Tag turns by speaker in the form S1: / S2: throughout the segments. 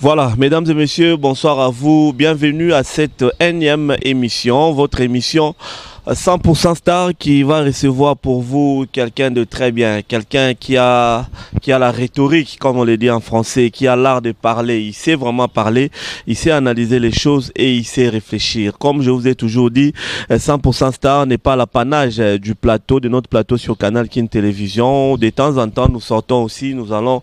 S1: Voilà, mesdames et messieurs, bonsoir à vous. Bienvenue à cette énième émission, votre émission 100% star qui va recevoir pour vous quelqu'un de très bien, quelqu'un qui a, qui a la rhétorique, comme on le dit en français, qui a l'art de parler. Il sait vraiment parler, il sait analyser les choses et il sait réfléchir. Comme je vous ai toujours dit, 100% euh, star n'est pas l'apanage euh, du plateau, de notre plateau sur Canal Kin Télévision. De temps en temps, nous sortons aussi, nous allons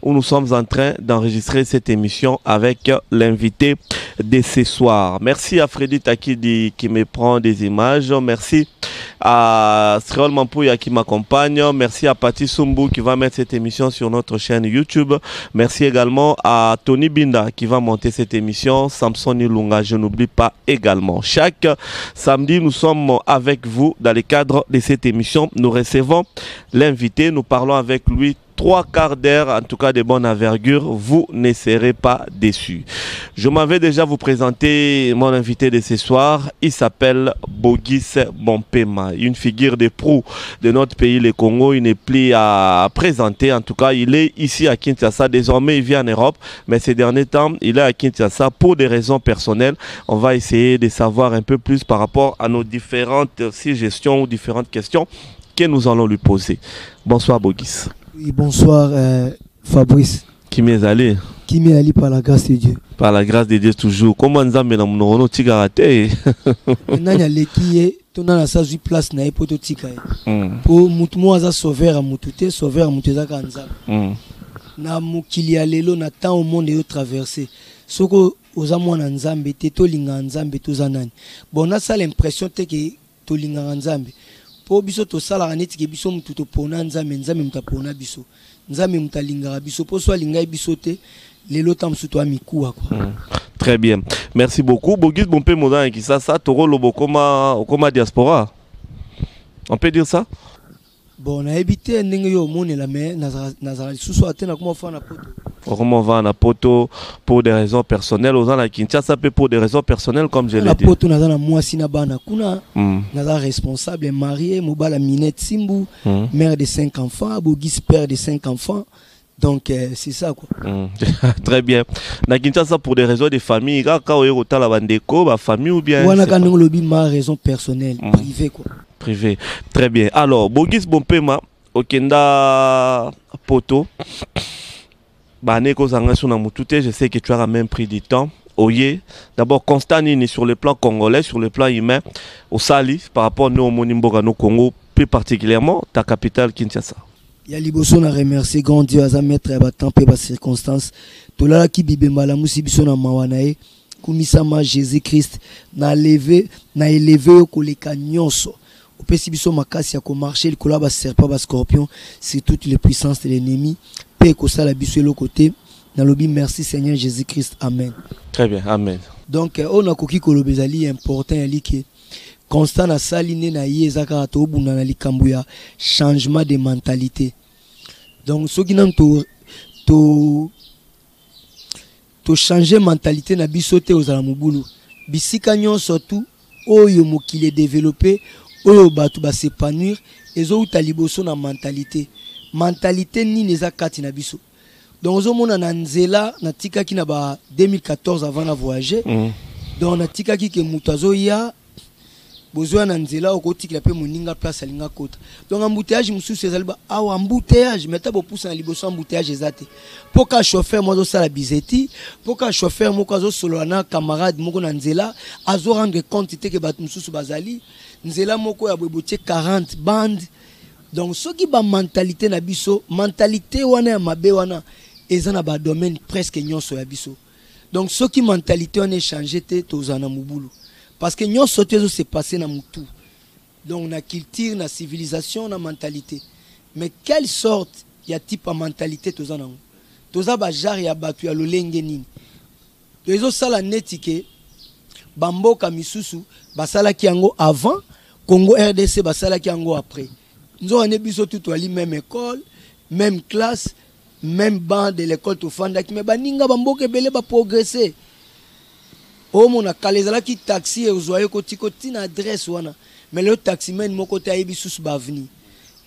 S1: où nous sommes en train d'enregistrer cette émission avec l'invité de ce soir. Merci à Freddy Takidi qui me prend des images. Merci à Sriol Mampouya qui m'accompagne. Merci à Patti Sumbu qui va mettre cette émission sur notre chaîne YouTube. Merci également à Tony Binda qui va monter cette émission, Samson Ilunga, je n'oublie pas également. Chaque samedi, nous sommes avec vous dans le cadre de cette émission. Nous recevons l'invité, nous parlons avec lui trois quarts d'heure, en tout cas de bonne envergure, vous ne serez pas déçus. Je m'avais déjà vous présenter mon invité de ce soir. Il s'appelle Bogis Bompema, une figure de proue de notre pays, le Congo. Il n'est plus à présenter. En tout cas, il est ici à Kinshasa. Désormais, il vit en Europe, mais ces derniers temps, il est à Kinshasa pour des raisons personnelles. On va essayer de savoir un peu plus par rapport à nos différentes suggestions ou différentes questions que nous allons lui poser. Bonsoir Bogis.
S2: Oui, bonsoir euh, Fabrice.
S1: Kimi
S2: ezali? Kimi ezali par la grâce de Dieu.
S1: Par la grâce de Dieu toujours. Comment Nzambe na munoko no
S2: tika raté. Nani aleki ye to nani asazui place na ye po to tika ye. Hmm. Po mutu mo aza sauveur à mutu te, sauveur à mutu ezaka Nzambe. Hmm. Na mokili ya lelo na temps au monde yo traverser. Soko oza mwana Nzambe te to linga Nzambe to za nani. Bon na sala impression te que Tolingaka Nzambe po biso tosalaka neti ke biso mutu topona Nzambe, Nzambe mutu apona biso. Nzambe mutu alingaka biso po so alingaki biso te lelo ntango mosusu toya mikuwa kwa
S1: mm. très bien merci beaucoup bogis bompe moza na kisasa tokoloba okoma okoma diaspora on peut dire ça
S2: Bon, nayebi te ndenge yo omonela mais nazala lisusu awa te nakoma ofana na
S1: poto okoma ovanda na poto pour des raisons personnelles oza na kinshasa mpe pour des raisons personnelles comme je l'ai dit
S2: poto naza na mwasi na bana kuna mm. naza responsable marie mobala minette simbu mm. mère de cinq enfants bogis père de cinq enfants Donc euh, c'est ça quoi.
S1: Mm. Très bien. Na Kinshasa pour des raisons de famille, kaka oyo kotala ba ndeko, ba famille ou bien
S2: Wana ka ndongo lobi ma raison personnelle, mm. privée quoi.
S1: Privé. Très bien. Alors, Bogis Bompema okenda poto. Bane ko zanga sur na mutute, je sais que tu as même pris du temps. Oye, d'abord constat nini sur le plan congolais, sur le plan humain, au Sali par rapport à nos monimboga no Congo, plus particulièrement ta capitale Kinshasa.
S2: ya liboso na remercier grand dieu aza maître ya batemp mpe bacirconstance tolalaki bibemba alamusi biso na mawa na ye kumisama jésus christ na leve na eleve yo koleka nyonso opesi biso makasi ya komarche likolo ya baserpent bascorpion sur toute les puissances de l'ennemi mpe ekosala biso eloko te nalobi merci seigneur jésus christ amen
S1: très bien amen
S2: donc euh, oyo nakoki koloba ezali important yalike constat na sali nde na ye eza kaka tobunda na likambo ya changement de mentalité donc soki nanu to, to, to changer mentalité na biso te ozala mobulu bisika nyonso tu oyo mokili edeveloppe oyo bato basepanouir ezowuta liboso na mentalité mentalité nini eza kati na biso donc ozomona na nzela natikaki na ba 2014 avant na voyage mm. donc natikaki ke moto azoya bozoya na nzela okotikela mpe moninga place alinga kota donc embouteillage mosusu ezali ba awa embouteillage mais ata bopusana liboso embouteillage eza te mpo ka chauffeur moko azosala bizeti mpo ka chauffeur moko azosolola na camarade moko na nzela azo rendre compte te ke bato mosusu bazali nzela moko ya boye botie 40 bande Donc soki ba mentalite na biso, mentalite wana ya mabe wana eza na ba domaine presque nyonso ya biso. Donc soki mentalite wana echange te tozala na mobulu. Parce que nyonso te ezo se passer na mutu. Donc na culture, na civilisation, na mentalite. Mais quelle sorte ya type ya mentalite toza nango? Toza ba genre ya batu ya lolenge nini? Ezo sala neti ke ba mboka misusu basalaki yango avant Congo RDC basalaki yango après. Nzoka nde biso tout toali meme école, meme classe, meme banc de l'école tofandaki mais baninga ba mboka ebele ba progresser. Omona kala ezalaki taxi ekozwa yo kotiko tina adresse wana mais lelo taximan moko te ayebi susu ba avenue.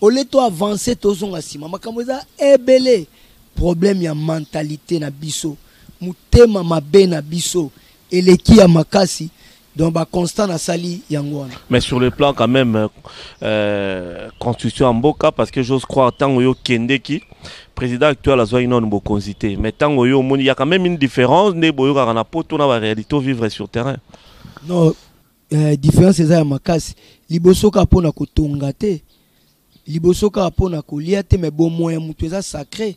S2: Ole to avancer tozonga nsima makambo eza ebele problème ya mentalité na biso. Mutema mabe na biso eleki ya makasi donc ba constat na sali yango wana.
S1: Mais sur le plan quand même euh, euh constitution en boka parce que j'ose croire tango yo kendeki président actuel a une bonne bokonzi te mais tango yo il y a quand même une différence nde boyokaka na poto na ba réalité vivre sur terrain.
S2: Non euh, différence eza ya makasi liboso kaka mpo na kotonga te liboso kaka mpo na kolia te mais bomoi ya moto eza sacré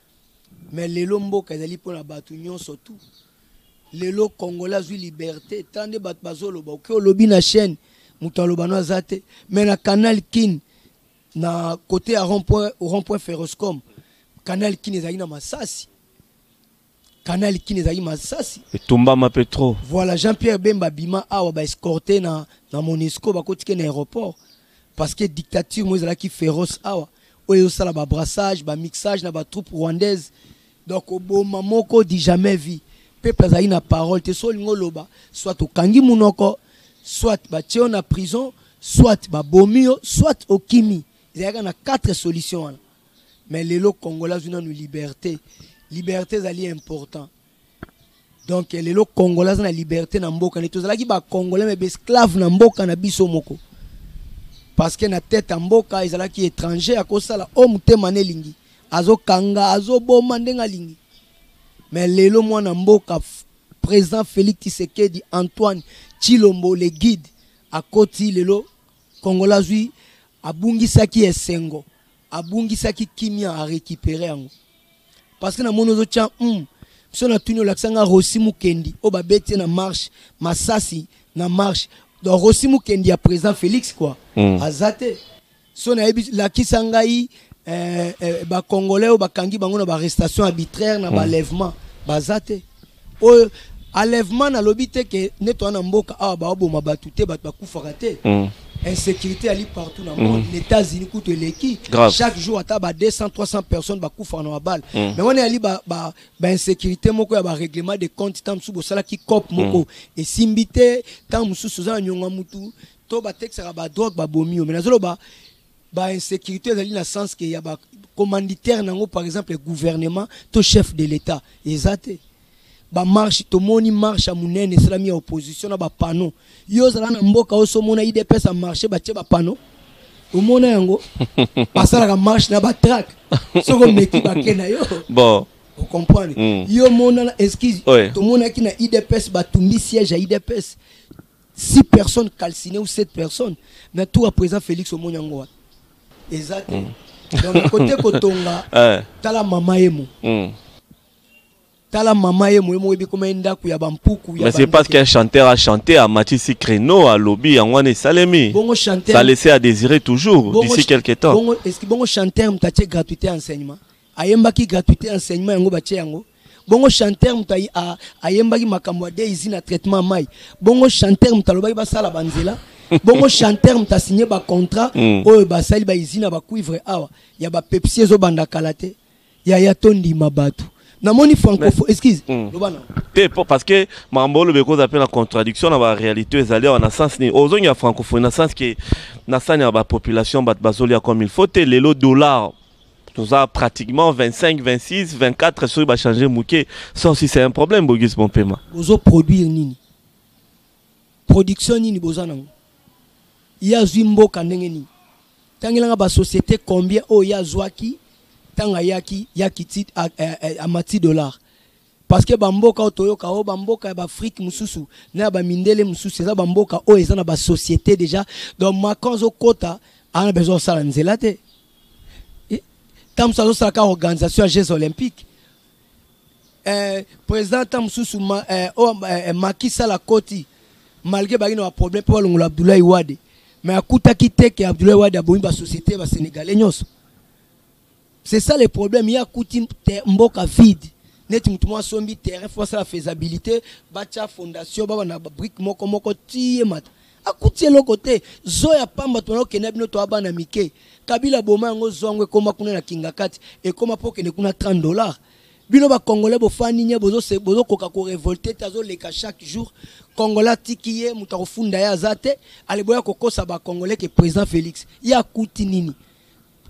S2: Mais lelo mboka ezali pona batu nionso tout. Lelo congolais azui liberte, tala nde batu bazoloba, oke olobi na chaîne, mutu aloba no aza te, mais na canal kin, na cote ya rond point, rond point feroscom, canal kin ezali na masasi. Canal kin ezali masasi.
S1: Etumbama pe trop.
S2: Voilà Jean-Pierre Bemba bima awa ba escorter na na Monisco bakotika na aéroport. parce que dictature moi ezalaki féroce awa oyo ezosala ba brassage ba mixage na ba troupe rwandaise donc koboma moko di jamais vie peuple azali na parole te so olingi oloba soit okangi monoko soit batye yo na prison soit babomi yo soit okimi ezalaka na quatre solution wana mais lelo congolais azwi nanu liberté liberté ezali important donc lelo congolais aza na liberté na mboka nde tozalaki bacongolais me baesclave na mboka na biso moko parce que na tete ya mboka ezalaki étranger akosala o oh, motema na elingi azokanga azoboma ndenge alingi me lelo mwana mboka président félix tisekedi antoine chilombo le guide akoti lelo kongola azwi abungisaki esengo abungisaki kimia a récupérer yango parce que namoni ozotia mm, so natuni olakisa nga rosi mukendi oyo babeti ye na marche masasi na marche donc rosi mukendi ya président félix quoi mm. aza te so nayebi lakisa ngai eh, eh, bacongolais oyo bakangi bango na barestation arbitraire na mm. balèvement baza te oyo enlèvement nalobi te ke neti wana mboka awa baoboma bato te bato bakufaka te mm. insécurité ali partout na monde mm. na états-unis kutu eleki chaque jour ata ba 200 300 personnes bakufaka na babale mm. mais wana eyali bainsécurité ba, ba moko ya barèglement de compte ntango mosusu bosalaki cope mm. moko mm. esimbi te ntango mosusu oza na nyonga motu to batekisaka badrogue babomi yo mais nazoloba Ba insecurite ezali na sens que ya ba commanditaire nango par exemple gouvernement to chef de l'etat eza te ba marche tomoni marche ya monene esalami ya opposition na ba panneau yo ozala na mboka oso omona idps ya marche batie ba panneau omona yango basalaka marche na ba track soki omeki bake na yo
S1: bon
S2: ocomprendre mm. yo omona excuse oui. tomonaki na idps batumbi siège ya idps 6 personnes calcinées ou 7 personnes mais tout à présent Félix omoni yango wapi eza te mm. donc kote kotonga eh. tala mama emo mm. tala mama ye moye moyebi koma ye ndako ya bampuku
S1: mais c'est parce qu'un chanteur a chanté à matisi créneau alobi yango wana esalemi
S2: bongo chanteur
S1: ça laissé à désirer toujours d'ici quelque temps
S2: bongo est-ce que bongo chanteur mtatie gratuité enseignement ayembaki gratuité enseignement yango batie yango bongo chanteur moto ayembaki makambo ya deisi na traitement ya mai bongo chanteur moto alobaki basala banzela bongo chanteur moto asigne bacontrat hmm. oyo basali baizine ya bacuivre awa ya bapepsi ezobanda kala te yaya tondima bato namoni francophone excuse
S1: hmm. loba na te parce que makambo oloba ekoza mpe na contradiction na baréalité ezali awa na sens nini ozongi ya francophonie na sens ke na sani ya bapopulation bato bazolia comme il faut te lelo dollar toza pratiquement 25 26 24 soki bachange moke ça aussi c'est un problème bogis bompema
S2: bozo produire nini production nini boza nango ye azwi mboka ndenge nini tangelanga basociété combien oyo ye azwaki ntango ayaki yaki amati dollar parce que ba mboka oyo toyoka oyo ba mboka ya ba Afrique mususu na ya ba mindele mususu eza ba mboka oyo eza na ba société déjà donc Macron zo kota ana besoin osala nzela te ntango mosusu azosala kaka organisation ya jeux olympique eh, président ntango mosusu ma, eh, oh, eh, eh maki sala koti malgré baki na baproblème mpo balongola abdoulaye wade mais akutaki te ke abdoulaye wade abomi basociété ya basénégalais nyonso C'est ça le problème, il y a Koutim Mboka vide. neti motu mwa asombi terrain fo basala faisabilité batya fondation baba na babrike moko moko tiye mata akuti eloko te zo ya pamba tona okenda bino toya bana mike kabila boma yango zo yango ekoma kuna na kingakati ekoma mpo okende kuna 30 dollars bino bacongolais bofandi nye bozokoka korevolte te azoleka chaque jour congolais atiki ye moto akofunda ye aza te aleboya kokosa bacongolais ke président félix ye akuti nini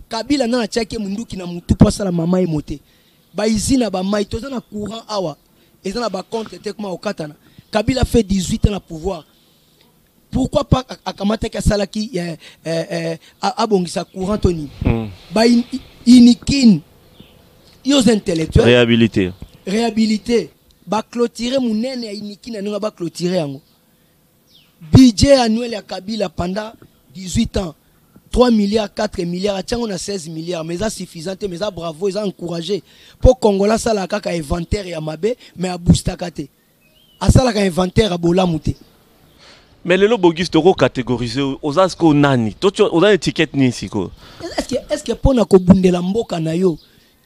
S2: Kabila nani atiaki ye munduki na mutu mpo asala mama ye mote? Ba usine ya ba mai toza na courant awa eza na ba compte te kuma kokatana. Kabila fait 18 ans na pouvoir pourquoi pas ak- akamataki asalaki eh, eh, eh, a- abongisa courant to nini? Mm. Ba in- inikini yo oza intellectuel
S1: Réhabilité.
S2: réhabilité baclotire monene ya inikini yanonga baclotire yango Budget annuel ya Kabila pendant 18 ans 3 milliards 4 milliards atiango na 16 milliards mais eza suffisant te mais eza bravo eza encouragé mpo kongola asalaka kaka inventaire ya mabe mais aboostaka te asalaka inventaire ya bolamu te
S1: mais lelo bogus toko catégorise oza sikoyo nani oza na étiquette nini sikoyo
S2: est ce que mpo na kobundela mboka na yo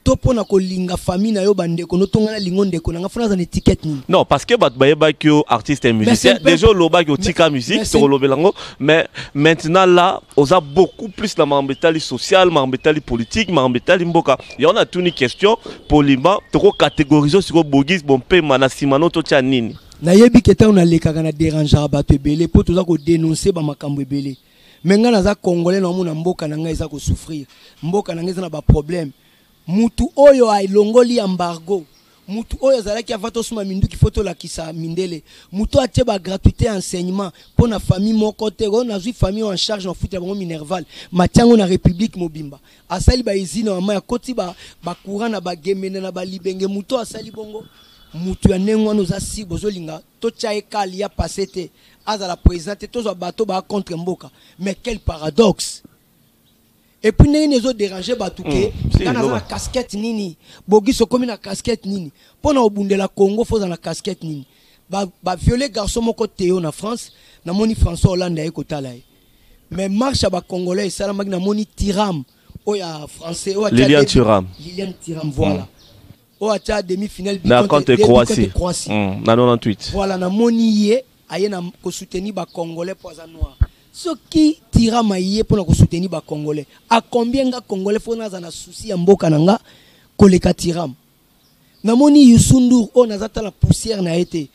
S2: to pona kolinga famille na yo bandeko no tongana lingo ndeko na nga fona aza na étiquette nini
S1: non parce que bato bayebaki yo artiste musicien déjà olobaki otika musique tokolobela yango mais maintenant là oza beaucoup plus na makambo etali social makambo etali politique makambo etali mboka yango natuni question poliment tokocatégorise sikoyo bogis bompema na nsima no totya nini
S2: nayebi ke ntango nalekaka na derangeaka bato ebele mpo toza kodenonse bamakambo ebele mais ngai naza congolais naomona mboka na ngai eza kosouffrir mboka na ngai eza na baproblème mutu oyo alongoli embargo mutu oyo azalaki ava tosuma minduki fo tolakisa mindele mutu oyo atie bagratuité ya enseignement mpo na famille moko te oyo nazwi famille oyo en charge na futa bango minerval matiango na république mobimba asali baizine mama akoti bacourant ba na bagemene na balibenge mutu oyo asali bongo mutu ya ndenge wana oza si bozolinga To tia ye cas lia passe te azala president te tozwa bato ba contre mboka mais quel paradoxe et puis ndenge nini ezo déranger bato ke mm, nga naza na casquette nini bogis okomi na casquette nini mpo na obundela congo fo oza na casquette nini baviole ba garçon moko teo na france namoni françois hollande aye kotala ye mais marche ya bacongolais esalamaki namoni tiram oyo ya français oyo
S1: lilian tiram
S2: lilian tiram voilà mm. oyo atya demi finale
S1: na contre croatie mm, na 98
S2: voilà namoni ye aye na kosoutenir bacongolais mpo aza noir soki tirama ye mpo na kosoutenir bacongolais acombien nga congolais fo naza na souci ya mboka na nga koleka tirama namoni yusundur oyo naza tala poussière na ye te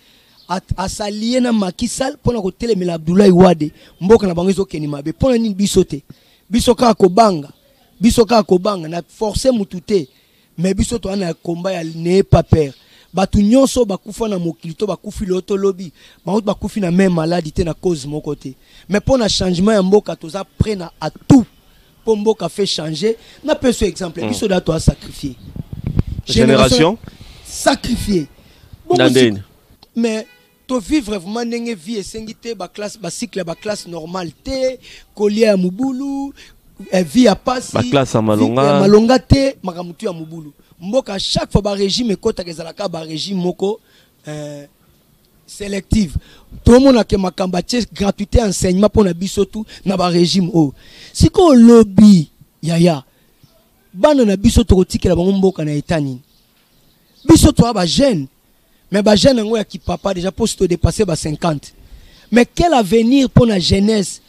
S2: asalie na makisal mpo na kotelemela abdoulaye wade mboka na bango ezokende mabe mpo na nini biso te biso kaka kobanga biso kaka kobanga na force motu te Mais biso toa na combat ya ne pas peur. Batu nyonso bakufa na mokili to bakufi lelo to lobi, bango bakufi na même malade te na cause moko te. Mais mpo na changement ya mboka toza prêt na à tout mpo mboka fait changer. Na peso exemple, mm. biso da toa sacrifier.
S1: Génération,
S2: génération
S1: sacrifier.
S2: Bon, mais to vivre vraiment ndenge vie esengi te ba classe ba cycle ya ba classe normale te kolia ya mobulu eh, vie ya pasi
S1: ba classe ya
S2: malonga ya malonga te makambo tu ya mobulu mboka chaque fois ba régime ekotaka ezalaka ba régime moko eh, sélective tomonaka makambo atie gratuité ya enseignement mpo na biso tu na barégime oyo oh. sikoyo lobi yaya bana na biso tokotikela bango mboka na eta nini biso toya bagene mais ba jeune yango ya ki papa déjà posi to dépasser ba 50 mais quel avenir pour la jeunesse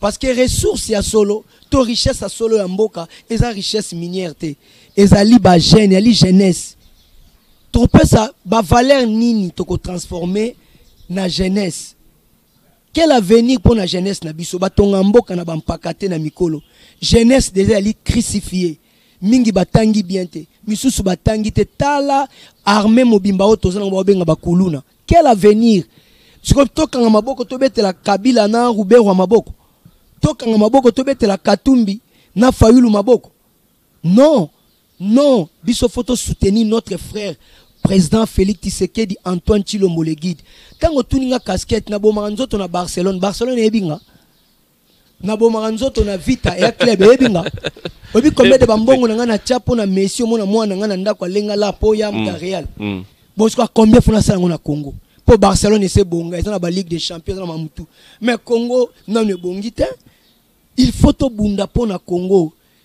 S2: parce que ressources ya solo to richesse ya solo ya mboka eza richesse minière te ezali ba jeune yali jeunesse tokopesa bavaleur nini tokotransforme na jeunesse quel avenir mpo na jeunesse na biso batonga mboka na bampaka te na mikolo jeunesse deja yali crucifie mingi batangi bien te misusu batangi te tala armée mobimba oyo toza nango baobenga bakuluna quel avenir sikoyo tokanga maboko tobetela kabila na ruberwa maboko tokanga maboko tobetela katumbi na fayulu maboko non non biso fo tosoutenir notre frère président félix tisekedi antoine chilombo le guide ntango otuni nga casquette nabomaka nzoto na barcelone barcelone eyebi nga nabomaka nzoto na vita ya club eyebi nga oyebi combien de bambongo na ngai natya mpo na messi omona mwana na ngai na ndako alenga la mpo ya mta mm. real mm. bosoka combien mpo nasala yango na congo mpo barcelone ese ebonga eza na baligue de champion eza na mamutu mais congo nano ebongi te il faut tobunda mpo na congo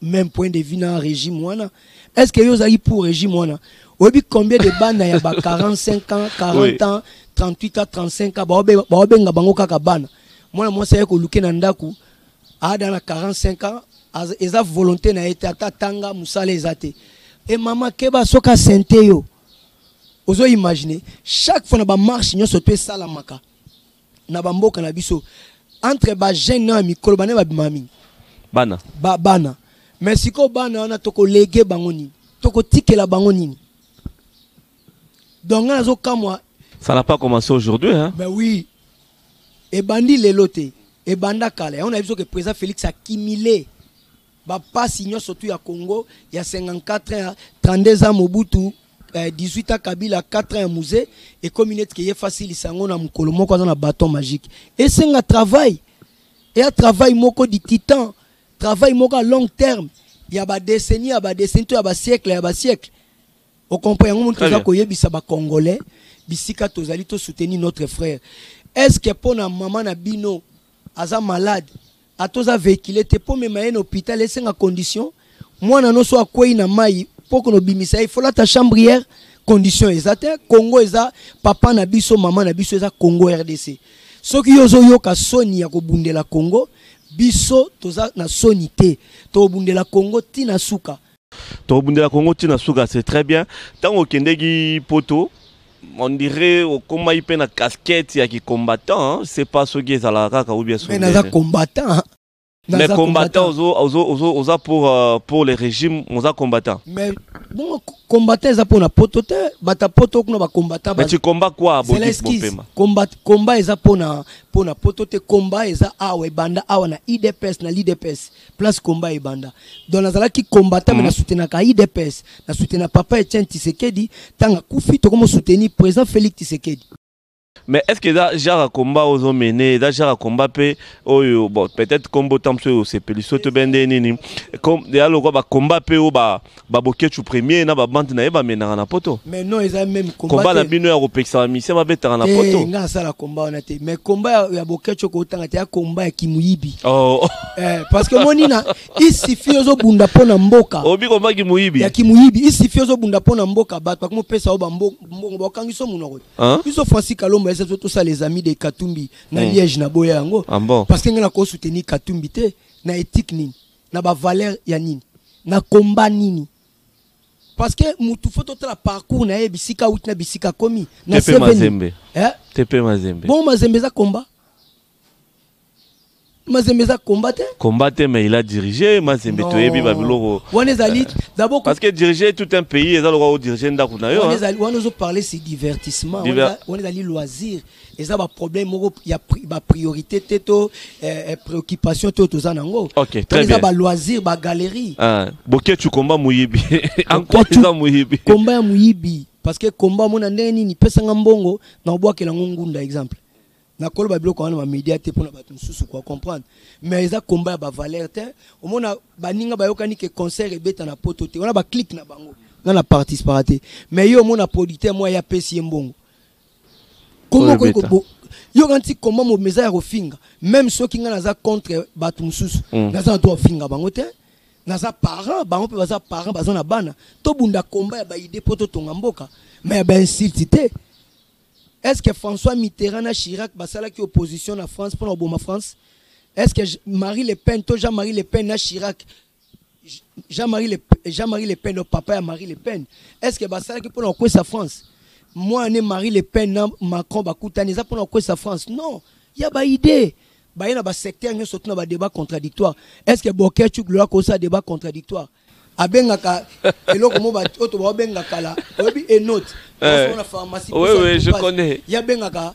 S2: meme point de vue na regime wana est ce que yo ozalaki pour regime wana oyebi combien de bana ya ba 45 ans 40 oui. ans 38 ans 35 ans baobenga bango kaka bana mwana mwasi aye koluke na ndako aada na 45 ans eza volonté na ye te ata atanga mosala eza te e mama keba soki asente yo ozo imagine chaque fois na bamarche nyonso to esalamaka na ba mboka na biso entre ba jeune na mikolo bana ba bima mingi
S1: bana
S2: ba bana mais siko bana wana toko lege bango nini toko tikela bango nini donc nazo kamwa
S1: ça n'a pas commencé aujourd'hui hein
S2: ben oui et bandi lelote et banda kala on a vu que président Félix a kimilé Ba pasi nionso tout ya Congo ya 54 ans, 32 ans Mobutu, 18 ans Kabila, 4 ans ya Muze ekomi neti ke ye fa asilisa yango na mukolo moko aza na baton magique. Esenga travail eya travail moko du titan, travail moko ya long terme ya ba decennies ya ba decennies to ya ba siècles ya ba siècles. O comprend yango moni Très toza bien. koyebisa ba congolais bisika tozali to soutenir notre frère. Est-ce que pona maman na bino Aza malade ata oza vehicule te mpo mema ye na hopital esenga condition mwana noso akwei na mai mpo kono bimisa ye folata chambriere condition eza te congo eza papa na biso mama na biso eza congo rdc soki yo ozoyoka soni ya kobundela congo biso toza na soni te tokobundela congo ti na suka
S1: tokobundela congo ti na suka c'est très bien ntango okendeki poto on dirait okomaki mpe na casquette ya kicombattant c'est pas soki ezalaka kaka ou bien mais
S2: naza combattant
S1: mais combattant ozo, ozo, ozo, oza pour, uh, pour les régimes oza combattant
S2: mais bon combattant eza mpona poto te bata poto kuna bacombattant
S1: mais tu combat quoi
S2: bopema combat, combat eza mpona mpona poto te combat eza awa ebanda awa na idps na lidps place combat ebanda donc nazalaki combattant mais mhm. nasutenaka idps nasutena papa etienne tisekedi ntango akufi tokomosuteni président félix tisekedi
S1: mais est ce que eza genre ya combat ozo mene eza genre ya combat mpe oyo bon peut-être kombo temps mosusu oyo osepeli so to bende nini ya lokwa bacombat mpe oyo ba boketshu premier na ba bande na ye bamendaka na poto
S2: mais non eza même
S1: combat combat na bino ya kopekisa bamisien babetaka na poto eh,
S2: nga asala combat wana te mais combat ya, ya boketshu okotanga te ya combat ya kimuyibi
S1: oh.
S2: eh, parce que moni na isifi ozobunda mpo na mboka
S1: obi combat kimuyibi
S2: ya kimuyibi isifi ozobunda mpo na mboka bato bakomi opesa yo bambongo bakangi so monoko te biso francis kalomba esa tosala les amis de katumbi na hmm. liège na boya yango
S1: ah
S2: parce que nga nakosoutenir katumbi te na ethique nini na ba valeur ya nini na combat nini parce que mutu faut totala parcours na ye bisika auti na bisika akomi na
S1: tepe mazembe
S2: eh?
S1: tepe mazembe
S2: bon mazembe eza combat mazembe eza combat te
S1: combat te mais il a dirigé mazembe toyebi babiloko
S2: wana ezali euh, d'abord
S1: parce que diriger tout un pays eza lokola odirige ndako na yo
S2: wana hein. ozoparle c'est divertissement wana ezali loisir eza ba problème moko ya ba priorité te to eh, eh, préoccupation to toza nango okay, très bien eza ba loisir
S1: ba galerie ah, boketchu combat muyibi encore eza muyibi
S2: combat ya muyibi parce que combat mona ndenge nini pesa nga mbongo na obwakela ngo ngunda exemple nakoloba biloko wana ba média te mpona bato mosusu kua comprendre mais eza combat ya bavaleur te omona baninga bayokani ke concert ebeta na poto te wana baclike na bango nga na participaka te mais ye omona producteur mwa ye apesi ye mbongo Comment Oyo ko- beta. ko- yo kanti comment mo meza ya kofinga même soki ngai naza contre bato mosusu Mm. naza na droit kofinga bango te naza parent bango mpe baza parent baza na bana tobunda komba ya baide mpo totonga mboka ma ya bainsulte te est ce que françois mitterrand na chirac basalaki opposition na france mpo na koboma france est ce que J- marie le pen to jean marie le pen na chirac Jean-Marie Le, Jean -Marie Le Pen, papa ya Marie Le Pen, est-ce que basalaki mpona kokwesa France Moi, ne Marie Le Pen na Macron bakutani eza mpona kokwesa France Non, il y a ba idée baye na basecteur nyonso tuna badebat contradictoire est ce que bokechuk lola kosa débat contradictoire abengaka eloko mo oyo toba babengaka kala oyebi enote eh. na pharmacie
S1: oui, oui, je connais
S2: ye abengaka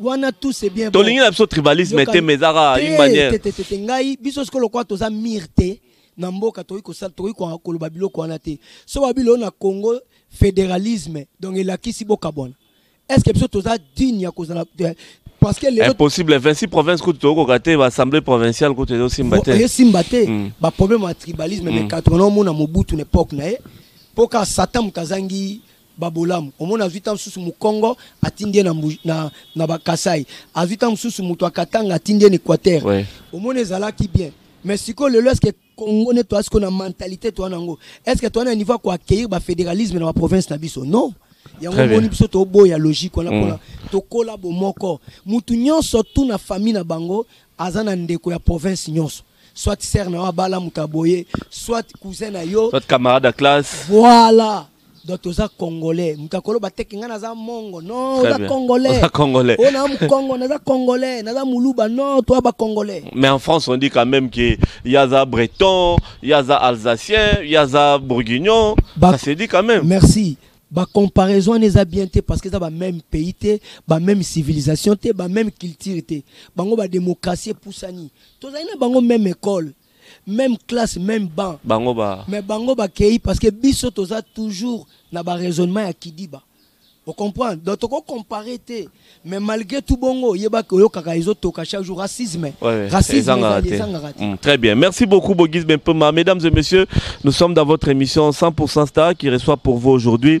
S2: wana tout c'est bien
S1: tolingi na biso tribalisme te mais ezaka une manière
S2: te te te ngai biso sikoyo lokola toza mire te na mboka tokoki kosala tokoki koloba biloko wana te so babi lelo na congo fédéralisme donc elakisi bokabwana est ce que biso toza digne ya kozala parce que lelo
S1: impossible 26 provinces kutu tokokoka te baassemblée provinciale kutu ezosimba te
S2: esimba te
S1: hmm.
S2: baproblème ya tribalisme
S1: mais
S2: 80 hmm. omona mobutu na époque na ye mpo kaka satan moto azangi babolamu omona azwi ntango mosusu mokongo atindi ye na, na, na bakasai azwi ntango mosusu moto akatanga atindi ye na équateur
S1: ouais.
S2: omona ezalaki bien mais sikoyo lelo eske congo nde toa sikoyo na mentalité toa na yango eske toa na niveau ya koaccueillir bafédéralisme na baprovince na biso non yango omoni biso toboya logique wana mpona mm. tokola bomoko motu nyonso tu na famille na bango aza na ndeko ya province nyonso soit sere na yo abala moto ya boye soit cousin na yo
S1: soit camarade ya classe
S2: voilà donc toza congolais moto akoloba teke ngai naza mongo non oza congolais
S1: congolais
S2: oyo naza mokongo naza congolais naza moluba non toza bacongolais
S1: mais en france on dit quand même que yaza breton yaza alsacien yaza bourguignon
S2: ba...
S1: ça se dit quand même
S2: merci bacomparaison wana eza bien te parce que eza bameme pays te bameme civilisation te bameme culture te bango badémocratie epusani tozali na bango meme école meme classe meme banc
S1: bango ba
S2: mais bango bakeyi parce que biso toza toujours na ba raisonnement ya kidiba ocomprendre donc toko compare te mais malgré tout bongo oyebaki oyokaka ezotoka chaque jour racisme
S1: Ouais,
S2: racisme
S1: ezangaka
S2: ezali
S1: te.
S2: ezangaka te
S1: Mm, très bien. Merci beaucoup, Bogus Bempema. Mesdames et messieurs, nous sommes dans votre émission 100% Star qui reçoit pour vous aujourd'hui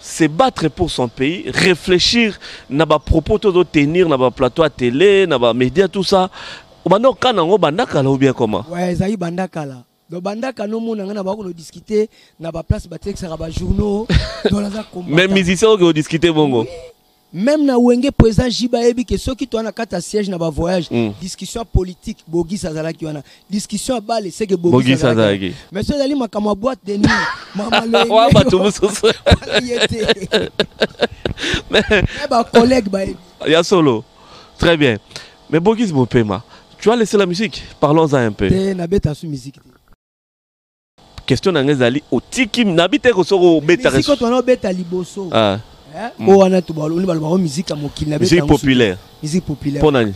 S1: se battre pour son pays, reflechir na ba propos to tenir na ba plateau à télé, na ba media tout ça. Banda okana ngo banda kala ou bien comment?
S2: Ouais, ezali banda kala. Donc banda kala no mona ngana ba ko discuter na ba place ba texte ba journaux. Donc naza combattant.
S1: Mais musicien oke o discuter bongo.
S2: Oui. Meme na wenge president JB ayebi ke soki toa na kati ya siège na ba voyage
S1: mm.
S2: discussion politique Bogis azalaki wana discussion ya bale c'est que
S1: Bogis,
S2: Bogis azalaki mais so ezali makambo ya boîte de nuit mama loye
S1: wa bato mosusu
S2: yete
S1: mais
S2: ba
S1: collègue ba ya solo très bien mais Bogis Mopema tu as laissé la musique parlons-en un peu
S2: te na beta su musique
S1: question na nga ezali otiki nabi te ko soko obeta
S2: musique oyo wana obeta liboso
S1: ah.
S2: eh?
S1: mm.
S2: oyo wana tobaloni balobaka oyo musique ya mokili na
S1: musique populaire
S2: musique populaire
S1: mpo nani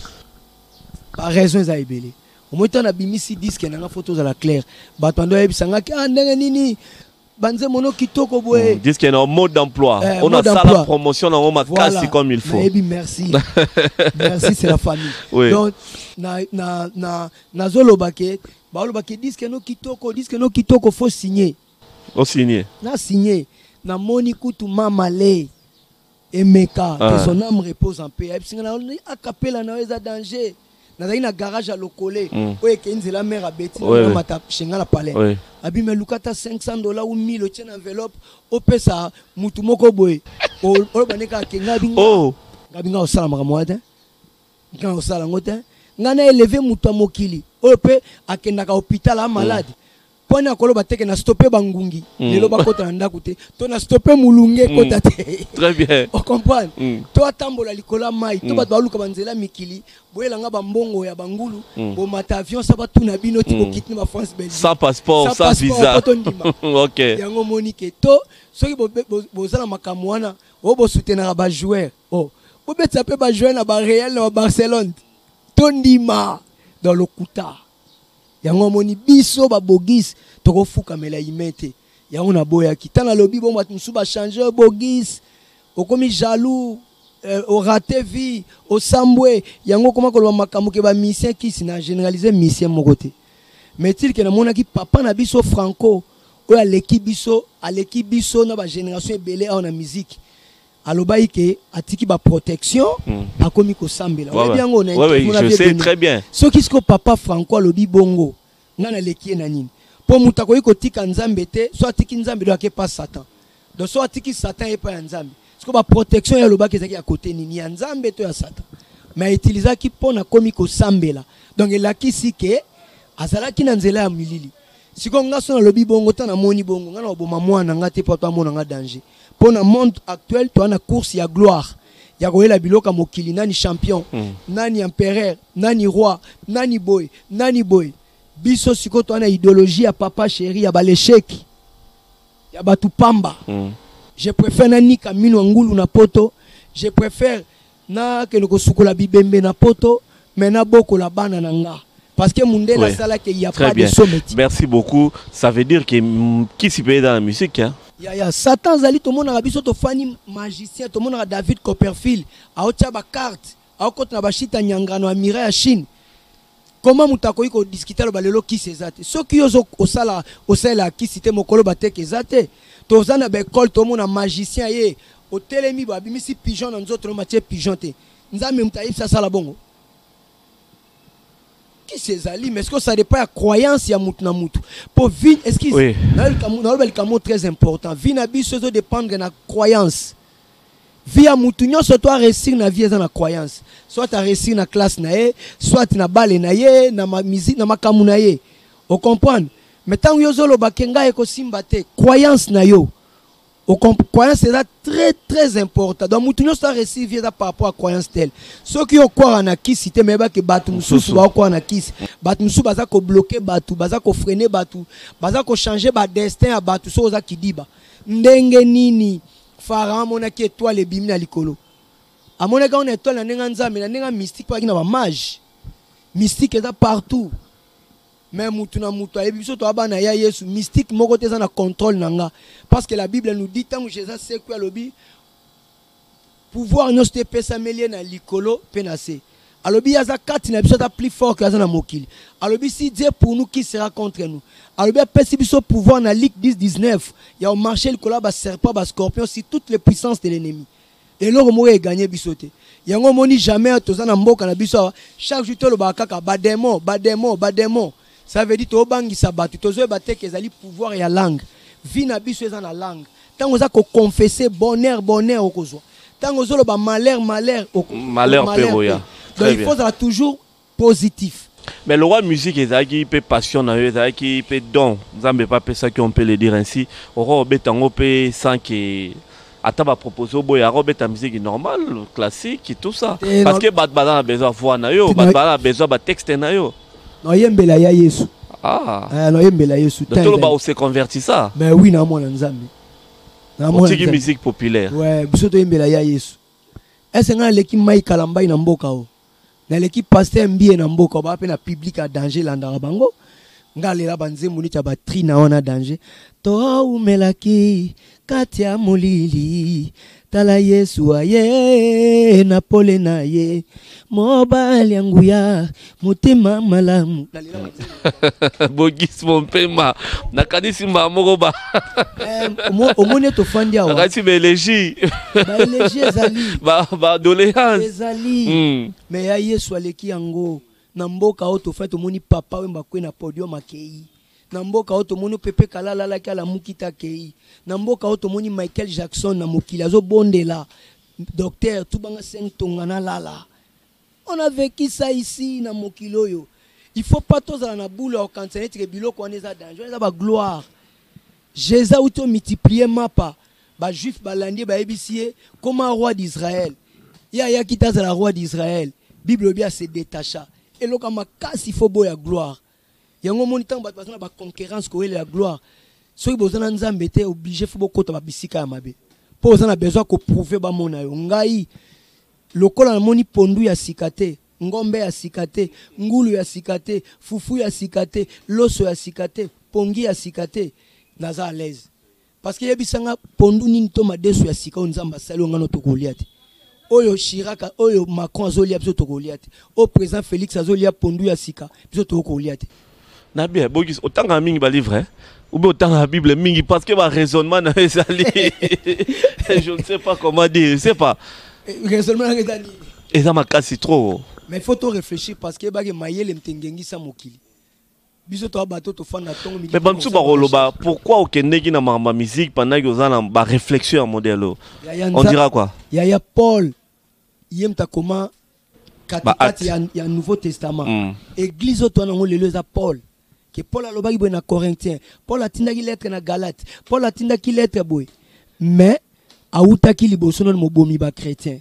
S2: baraison eza ebele omoi ntango nabimisi diske na nga fo tozala claire bato bando oyebisa nga ke ah, ndenge nini banze mono kitoko boye
S1: mm, diske na mode d'emploi
S2: eh,
S1: on
S2: asala
S1: promotion na yango makasi comme il faut
S2: nayebi merci merci c'est la famille
S1: oui.
S2: donc nazoloba na, na, na ke baloba ke disque no kitoko disque no kitoko faut signer
S1: o signer
S2: na signer na moni kutu mama le emeka
S1: ah.
S2: que son âme repose en paix ayebisi ngai na akapela na yo eza danger nazali na garage ya lokole
S1: mm.
S2: oyo ekei nzela mare abeti namata shenga na palais abimi aluka ata 500 dollar ou 1000 otie na enveloppe opesa motu moko boye oloba nde kaka ke ngai binga
S1: oh.
S2: ngai binga osala makambo wana te Nga na osala ngo te. Nga na eleve mutu ya mokili oyo pe akendaka hopital a malade. Mm. Pwani akoloba teke na stoppe ba ngungi.
S1: Mm.
S2: Lelo bakota na ndaku te. To na stoppe mulunge mm. kota te. Mm.
S1: Très bien.
S2: O comprendre?
S1: Mm.
S2: To atambola likola mai. To
S1: mm.
S2: bato baluka ba nzela mikili. Boyela nga ba mbongo ya bangulu.
S1: Mm.
S2: Bo mata avion sa ba tuna bino ti bo
S1: mm.
S2: kitni ba France Belgique.
S1: Sans passeport,
S2: sans,
S1: sans
S2: passeport,
S1: visa.
S2: Sans passeport, sans visa.
S1: Ok.
S2: Yango monique. To soki bozala makambo wana oyo bosutenaka bajoueur Oh, kobetisa pe ba jouer na ba Real na ba Barcelone. To ndima dans le kuta. Yango amoni biso ba bogis toko fuka mela imete. Yango na boya ki. Tana lobi bon bat musu ba changer bogis. Okomi jaloux. Euh, au raté vie, au sambwe, yango koma koloba makambo ke ba musicien kisi na généraliser musicien moko te. Mais tir ke na mona ki papa na biso Franco oyo aleki biso, aleki biso na ba génération ebele awa na musique. alobaki ke atiki ba protection
S1: mm.
S2: akomi kosambela
S1: ouais,
S2: oyebi yango
S1: ouais, ouais,
S2: ouais,
S1: je sais très bien
S2: soki siko papa franco alobi bongo nga naleki ye na nini mpo moto akoki kotika nzambe te so atiki nzambe do ake pa satan donc so atiki satan epai ya nzambe siko baprotection ye alobaki ezalaki ya kote nini ya nzambe to ya satan me autilisaki mpo nakomi kosambela donc elakisi ke azalaki na nzela ya milili Sikoyo nga so nalobi bongo ta namoni bongo nga nakoboma mwana na nga te mpo amona nga danger mpo na monde actuel toa na course ya gloire ya koyela biloko ya mokili nani champion
S1: mm.
S2: nani empereur nani roi nani boye nani boye biso sikoyo toa na ideologie ya papa chéri ya balesheki ya bato pamba
S1: mm.
S2: je préfère nanika mino ya ngulu na poto je préfère Na kende ko sukola bibembe na poto mais na bokola bana na nga. Parce que Mundela
S1: oui.
S2: sala que il y a
S1: Très
S2: pas
S1: bien.
S2: de sommet.
S1: Merci beaucoup. Ça veut dire que qui s'y peut dans la musique hein?
S2: Ya ya Satan zali to mona biso to fani magicien to mona David Copperfield aotia ba carte aokota na ba shita nyangano ya mira ya Chine Comment mutu akoki ko discuter aloba lelo kisi eza te soki yo ozo osala osalelaka kisi te mokolo bateka eza te toza na ba ecole tomona magicien aye otelemi bo abimisi pigeon na nzoto no batie pigeon te nzambe mutu ayebisi asala bongo kisi ezali mais sikoyo ça dépend ya croyance ya mutu na mutu mpo vie excuse
S1: Oui.
S2: naloba likambo très important vie na biso ezo dépendre na croyance Vie ya mutu nionso to a reussir na vie eza na croyance. Soit a reussir na classe na ye, soit na bale na ye, na ma musique, na makambu na ye. O comprendre? Mais tangu yo ozo loba que ngai eko simba te, croyance na yo. O comp croyance eza très très important. Donc mutu nionso to a reussir vie eza par rapport ya croyance tel. Soki yo okwaka na kisi te mais yeba que
S1: batu
S2: mususu Mususu. ba okwaka na kisi. Batu mususu baza ko bloquer batu, baza ko freiner batu, baza ko changer ba destin ya batu soki oza kidiba. Ndenge nini Pharaon amonaki etoile ebimi na likolo. Amonaki yango na etoile na ndenge ya Nzambe, na ndenge ya mystique, mpo na bamage. Mystique eza partout. Mais mutu na mutu ayebi biso toa bana ya Yesu, mystique moko te eza na contrôle na nga. Parce que la Bible nous dit tango Jésus asekwi alobi pouvoir nyonso te epesameli ye na likolo mpe na se. alobi aza kati na biso aza plus fort que aza na mokili alobi si dieu pour nous qui sera contre nous alobi apesi biso pouvoir na ligue 10 19 ya omarche likolo ya baserpent bascorpion si toutes les puissances de l'ennemi eloko moko eganye biso te yango omoni jamais toza na mboka na biso awa chaque jour tolobaka kaka bademon bademon bademon Ça veut dire to bangisa batu tozo yeba te que ezali pouvoir ya langue. Vie na biso eza na langue. Tango za ko confesser bonheur bonheur okozwa. Tango zolo ba malheur malheur oko
S1: malheur
S2: pe
S1: boya.
S2: Donc il faut ça toujours positif.
S1: Mais le roi musique ezalaki pe passion na yo ezalaki pe don. Nzambe pa pesa ki on peut le dire ainsi. Oko betango pe sans que Ata ba propose oboya ko beta musique normal classique tout ça parce que bat bala besoin voix na yo bat bala besoin ba texte na yo.
S2: No yembela ya Yesu.
S1: Ah.
S2: Eh, no yembela Yesu.
S1: Donc tolo
S2: ba o
S1: se converti ça.
S2: Mais oui na mwana Nzambe. Na
S1: mwana.
S2: Otiki
S1: musique populaire.
S2: Ouais, biso to yembela ya Yesu. Est-ce que ngai aleki Mike Kalambay na mboka o? Oh? naleki pasteur mbiye na mboka ba pe na public ya danger landaka bango nga lela ba nzembo neti ya ba trina wana danger toumelaki kati ya molili tala yesu aye na pole na ye mobali ya nguya motema malamu
S1: bogis mompema nakanisi mbaa moko ba
S2: eh, omoni ete ofandi awa
S1: nakanisi baelegi
S2: baelegi ezali
S1: badoleance
S2: ezali hmm. me ya yesu aleki yango na mboka oyo tofai tomoni papa oyo mbakwe na podium akei na mboka oyo tomoni pepe kala alalaki alamuki te akei na mboka oyo tomoni michael jackson na mokili azobondela docteur tubanga seng tonga nalala On a vecu ça ici na mokili oyo il faut pas tozala na boule ya kokanisa neti ke biloko wana eza danger wana eza ba gloire jesus auti o multiplier mapa ba juif balandi ye bayebisi ye koma roi d'israel ye ayaki te azala roi d'israel bible elobi ase detacha eloko ya makasi faut boya gloire Yango omoni tango bato baza na ba conquerance kowelela gloire soki boza na Nzambe te oblige fo bokota ba bisika ya mabe po oza na besoin ko prouver bamona yo ngai lokola namoni pondu ya sika te ngombe ya sika te ngulu ya sika te fufu ya sika te loso ya sika te pongi ya sika te naza à l'aise Parce que yebisa nga pondu nini to madesu ya sika oyo Nzambe asali oyo nga no tokolia te. Oyo Chirac oyo Macron azolia biso tokolia te. Oyo président Félix azolia pondu ya sika biso tokolia te.
S1: Na bien bogis otanga mingi ba livre hein? ou bien otanga la Bible mingi parce que ba raisonnement na ezali je ne sais pas comment dire, je sais pas.
S2: Eh, raisonnement na ezali.
S1: Eza makasi trop.
S2: Mais faut to réfléchir parce que ba ke mayele mtengengisa mokili. biso toa bato tofanda ntongo midi
S1: mais bamosusu bakoloba pourquoi okendeki na makambo ya musique pendant oza na baréflexion ya modèle oyo on dira quoi
S2: yaya paul ye moto akoma katikati ya, ya nouveau testament
S1: mm.
S2: église oyo toa nango lelo eza paul ke paul alobaki boye na corinthien paul atindaki lettre na galate paul atindaki lettre boye mais awutaki liboso nano mobomi bachrétien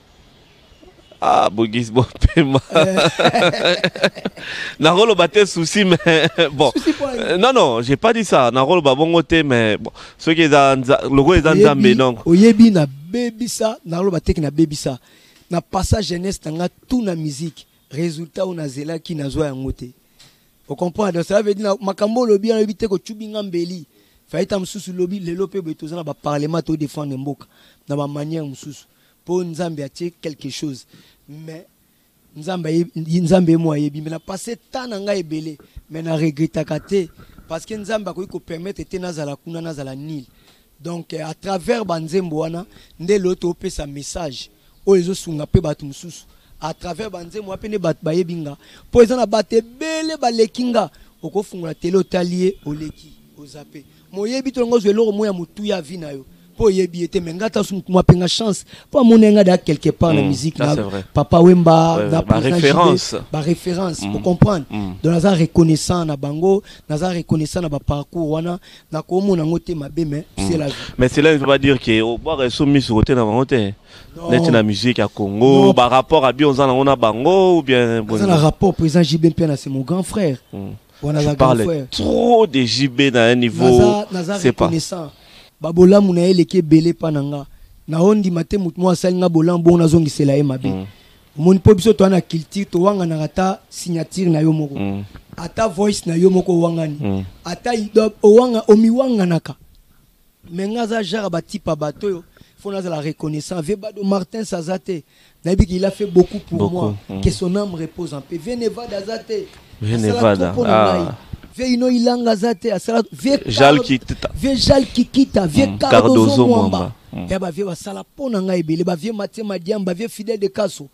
S1: ah bogis bopema nakoloba te souci mais bon euh, non non j'ai pas dit ça nakoloba bongo te mais bon soki eza lokola eza
S2: nzambe
S1: donc
S2: oyebi na bebisa nakoloba teke na bebisa na passa jeunesse na nga tout na musique résultat oyo nazelaki nazwa yango te ocomprendre donc cela veut dire makambo olobi alobi te kocubi nga mbeli faita mosusu lobi lelo mpe boye toza na baparlement todefendre mboka na bamanière mosusu po nzambe atie quelque chose mais nzambe ayebi nzambe ye mo ayebi mais na passe temps na ngai ebele mais na regrettaka te parce que nzambe akoki ko permettre te nazala kuna nazala nil donc à travers ba nzembo wana nde lelo topesa message oyo ezosunga mpe bato mosusu à travers ba nzembo wana mpe nde bato bayebi nga mpo eza na bato ebele baleki nga okofungola tele otali ye oleki ozape Moyebi tolongo zwa eloko moya motuya avi na yo po oyebi ye te mais nga ata mutu mwapenga chance po amona nga da quelque part
S1: mm,
S2: na
S1: musique na
S2: papa wemba
S1: euh,
S2: na
S1: ba référence
S2: ba référence
S1: mm,
S2: pour comprendre
S1: mm.
S2: donc naza reconnaissant na bango naza reconnaissant na ba parcours wana na ko mona ngo te mabe mais mm. c'est la vie
S1: mais c'est là il faut pas dire que au boire so mis sur côté na bango te neti na musique ya Congo ba rapport à bien on a bango ou bien
S2: bon ça na rapport président JB Mpiana c'est mon grand frère
S1: mm. tu parles trop de JB na un niveau c'est pas
S2: ba bolamu na eleki ebele pa na nga na ondi mate mutu mo asali nga bolamu bongo nazongisela ye mabe
S1: mm.
S2: omoni mpo biso toa na culture towanganaka ata signature na yo moko
S1: mm.
S2: ata voice na yo moko owangani
S1: mm.
S2: ata omiwanganaka mais nga aza genre ba type ya bato oyo faut nazala reconnaissant vie bado martins aza te nayebi qu'il a fait beaucoup pour
S1: beaucoup.
S2: moi
S1: mm.
S2: que son âme repose en paix vie nevada aza te
S1: vie nevada ah.
S2: vie ino ilanga aza te asala vie
S1: jal kikita
S2: vie jal kikita vie
S1: mm.
S2: cardozo mwamba
S1: mm.
S2: ya bavie basala mpo na ngai ebele bavie matie madiamba bavie fidèle de kaso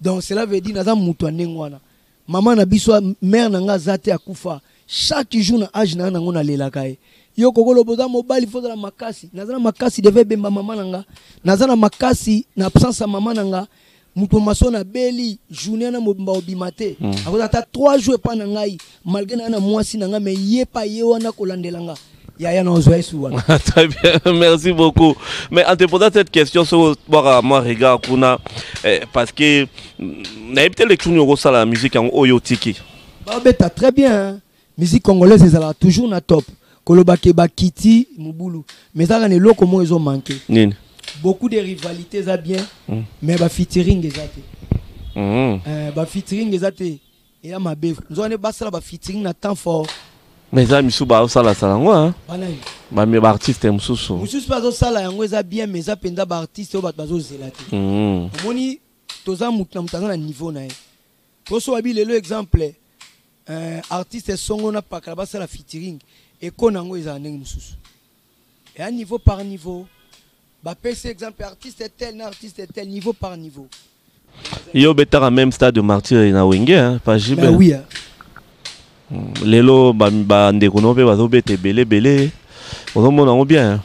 S2: donc cela veut dire naza moto ya ndenge wana Maman na biso mère na nga aza te akufa chaque jour na age na nga nango nalelaka ye yo kokolo boza mobali fo ozala makasi naza na makasi deve ebemba mama na nga naza na makasi na absence ya mama na nga moto maso na beli journée na mobimba obima te
S1: mm.
S2: akozala ata trois jours epai na ngai malgre na na mwasi na ngai me ye epai ye wana kolandela nga yaya na ozwa esu wana
S1: très bien merci beaucoup mais en te posant cette question so bwaka mwa regard kuna eh, parce que mm, nayebi te lecture nini okosala na musique yango oyo otiki
S2: babeta très bien hein. musique congolaise ezalaka toujours na top koloba ke bakiti mobulu mais ezalaka na eloko moko ezo manke
S1: nini
S2: beaucoup de rivalité eza bien
S1: Mm.
S2: mais bafitiring eza te
S1: Mhm.
S2: Eh, bafitiring eza te eya mabe nzoka nde basala ba featuring na temps fort
S1: mais eza
S2: misusu
S1: baosalasala yango bamie baartiste mosusu
S2: mosusu mpe azosala yango eza bien mais eza mpenza baartiste oyo bato bazozela te
S1: mhm.
S2: omoni toza moto na moto aza na niveau na ye toso wabi lelo exemple euh, artiste songo na pakala basala featuring ekona yango ezala ndenge mosusu Eya niveau par niveau. Ba pesi exemple artiste tel na artiste tel niveau par niveau.
S1: Yo betaka même stade de martyr na Wenge hein, pas
S2: JB.
S1: Ben
S2: oui. Hein.
S1: Hmm, lelo ba, ba ndeko no pe bazo beta ebele ebele. Ozomona yango bien. Hein?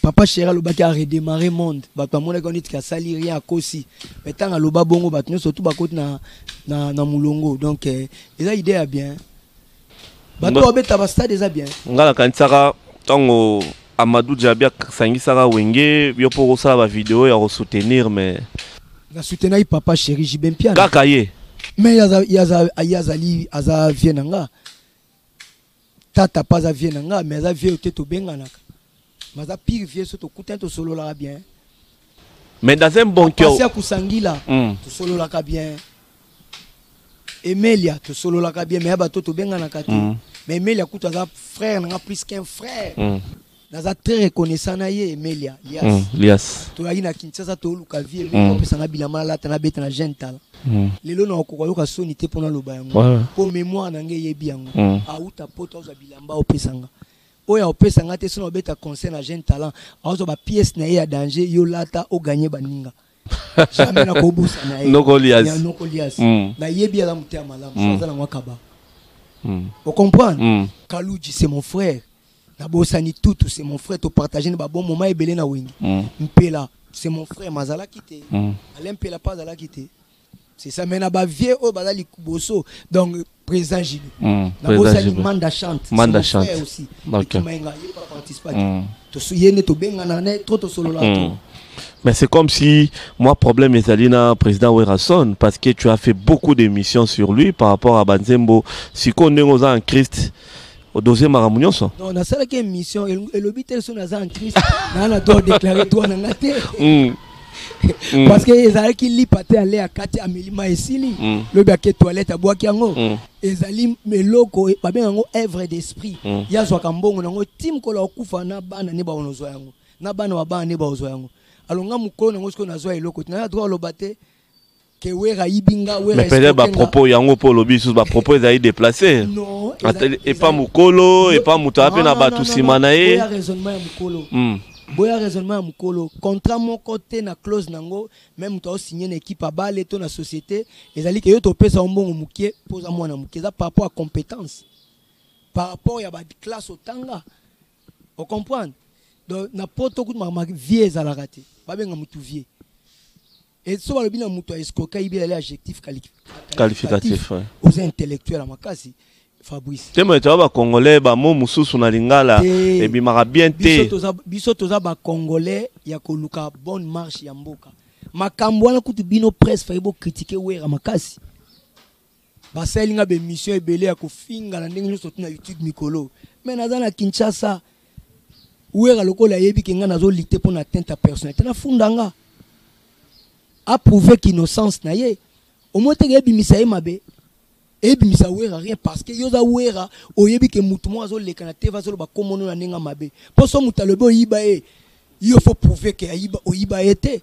S2: papa chéri alobaki aredémarre monde bato bamonaki wana etiki asali rien akosi me ntango aloba bongo bato nyonso tu bakoti na, na, na molongo donc eh, eza idée ya bien bato babeta ba stade eza bien
S1: nga nakanisaka ntango amadou diabi asangisaka wenge yo mpo okosala bavideo ya kosoutenir mais
S2: na soutenaki papa chéri jibe mpiana
S1: kaka ye
S2: mais ye azali aza vie na nga tata mpe aza vie na nga mais aza vie oyo te tobenganaka Baza pire vieux so tokutani tosololaka bien.
S1: Mais dans un bon cœur.
S2: Pasi ya kusangila
S1: mm.
S2: tosololaka bien. Emelia tosololaka bien mais ya bato tobenganaka te.
S1: Mm.
S2: Mais Emelia kutu aza frère nanga plus qu'un frère.
S1: Mm.
S2: naza très reconnaissant na ye emelia lias
S1: mm, lias
S2: toyaki na kinshasa tooluka vie emelia mm. opesanga bilama alata nabeta na jeune tala
S1: mm.
S2: lelo na okoka yoka soni te mpo naloba yango mpo mémoire na ngai eyebi yango
S1: mm.
S2: auta poto azwa bilamba opesanga Oyo akopesa nga te sona obeta concert na jeune talent akozwa ba pièces na ye ya danger yo lata o gagner ba ninga jamais na kobusa na ye
S1: noko lias
S2: ya noko lias
S1: mm.
S2: na yebi ala mutia malamu
S1: mm.
S2: aza na mwa kaba
S1: mm.
S2: o comprendre
S1: mm.
S2: kaluji c'est mon frère na bosani tutu c'est mon frère to partager na ba bon moment ebele na wengi
S1: mm.
S2: mpela c'est mon frère mazalaki te
S1: mm.
S2: alain mpela pa azalaki te C'est ça, mais na ba vieux oyo baza liboso. Donc président Gilles.
S1: Mm,
S2: na
S1: président bosani Gilles.
S2: Manda chante.
S1: Manda
S2: c'est
S1: mon
S2: frère chante. aussi.
S1: Ok.
S2: Et qui m'a enga- il pas participé.
S1: Mm.
S2: To su yene to benga na ne
S1: trop
S2: to solo la. Mm.
S1: Mais c'est comme si moi problème ezali na président Werrason parce que tu as fait beaucoup d'émissions sur lui par rapport à Banzembo. Siko ndenge oza en Christ odoze makambo nyonso.
S2: Non, na sala ki émission elobi tel son aza en crise. Na na to déclarer toi na ngate.
S1: Mm. mm.
S2: parce que ezalaki lipa te ale akati ameli mai esili
S1: mm.
S2: lobi ake toilette abwaki yango
S1: mm.
S2: ezali eloko babenga yango œuvre d'esprit
S1: mm.
S2: ye azwaka mbongo na yango ti mokolo akufa na bana nde baona ozwa yango na bana wa bana nde baozwa yango alonga mokolo na yango sikoyo nazwa eloko te naza droit aloba te que wera ayibi nga wera
S1: mais peut-être
S2: ba
S1: propos yango po lobi sous ba propos ezali déplacer
S2: non
S1: et
S2: pas
S1: mukolo et pas muta
S2: pe
S1: na batu
S2: sima
S1: na ye boya
S2: raisonnement ya mukolo
S1: hmm.
S2: boya raisonnement ya mukolo contrat moko te na clause nango même mutu aosigné na équipe abale to na société ezali ke yo topesa yo mbongo moke mpo oza mwana moke eza par rapport ya compétence par rapport ya baclasse otanga ocomprendre donc na poto kutu vie ezalaka te babenga mutu vie Et so balobi na moto ya escroquer ayibi yale adjectif
S1: qualificatif
S2: oza intellectuel ya makasi fabrice
S1: te moye toza bacongolais bamo mosusu na lingala ebimaka bien te
S2: biso toza bacongolais ya koluka bonne marche ya mboka makambo wana kutu bino presse faye bokritike wera makasi Basaleli nga ba emission ebele ya kofinga na ndenge nionso surtout na YouTube mikolo. Mais naza na Kinshasa. Wera lokola ayebi ke nga nazo lutter mpo na atteinte à personnalité na funda nga. A prouver qu'innocence na ye. Omoni te ke ebimisa ye mabe. Ebimisa Wera rien parce que yo oza Wera oyebi ke mutu moko azo leka na TV azo loba kombo no na ndenge ya mabe. Mpo soki mutu alobi oyiba ye, yo faut prouver ke ayiba oyiba ye te.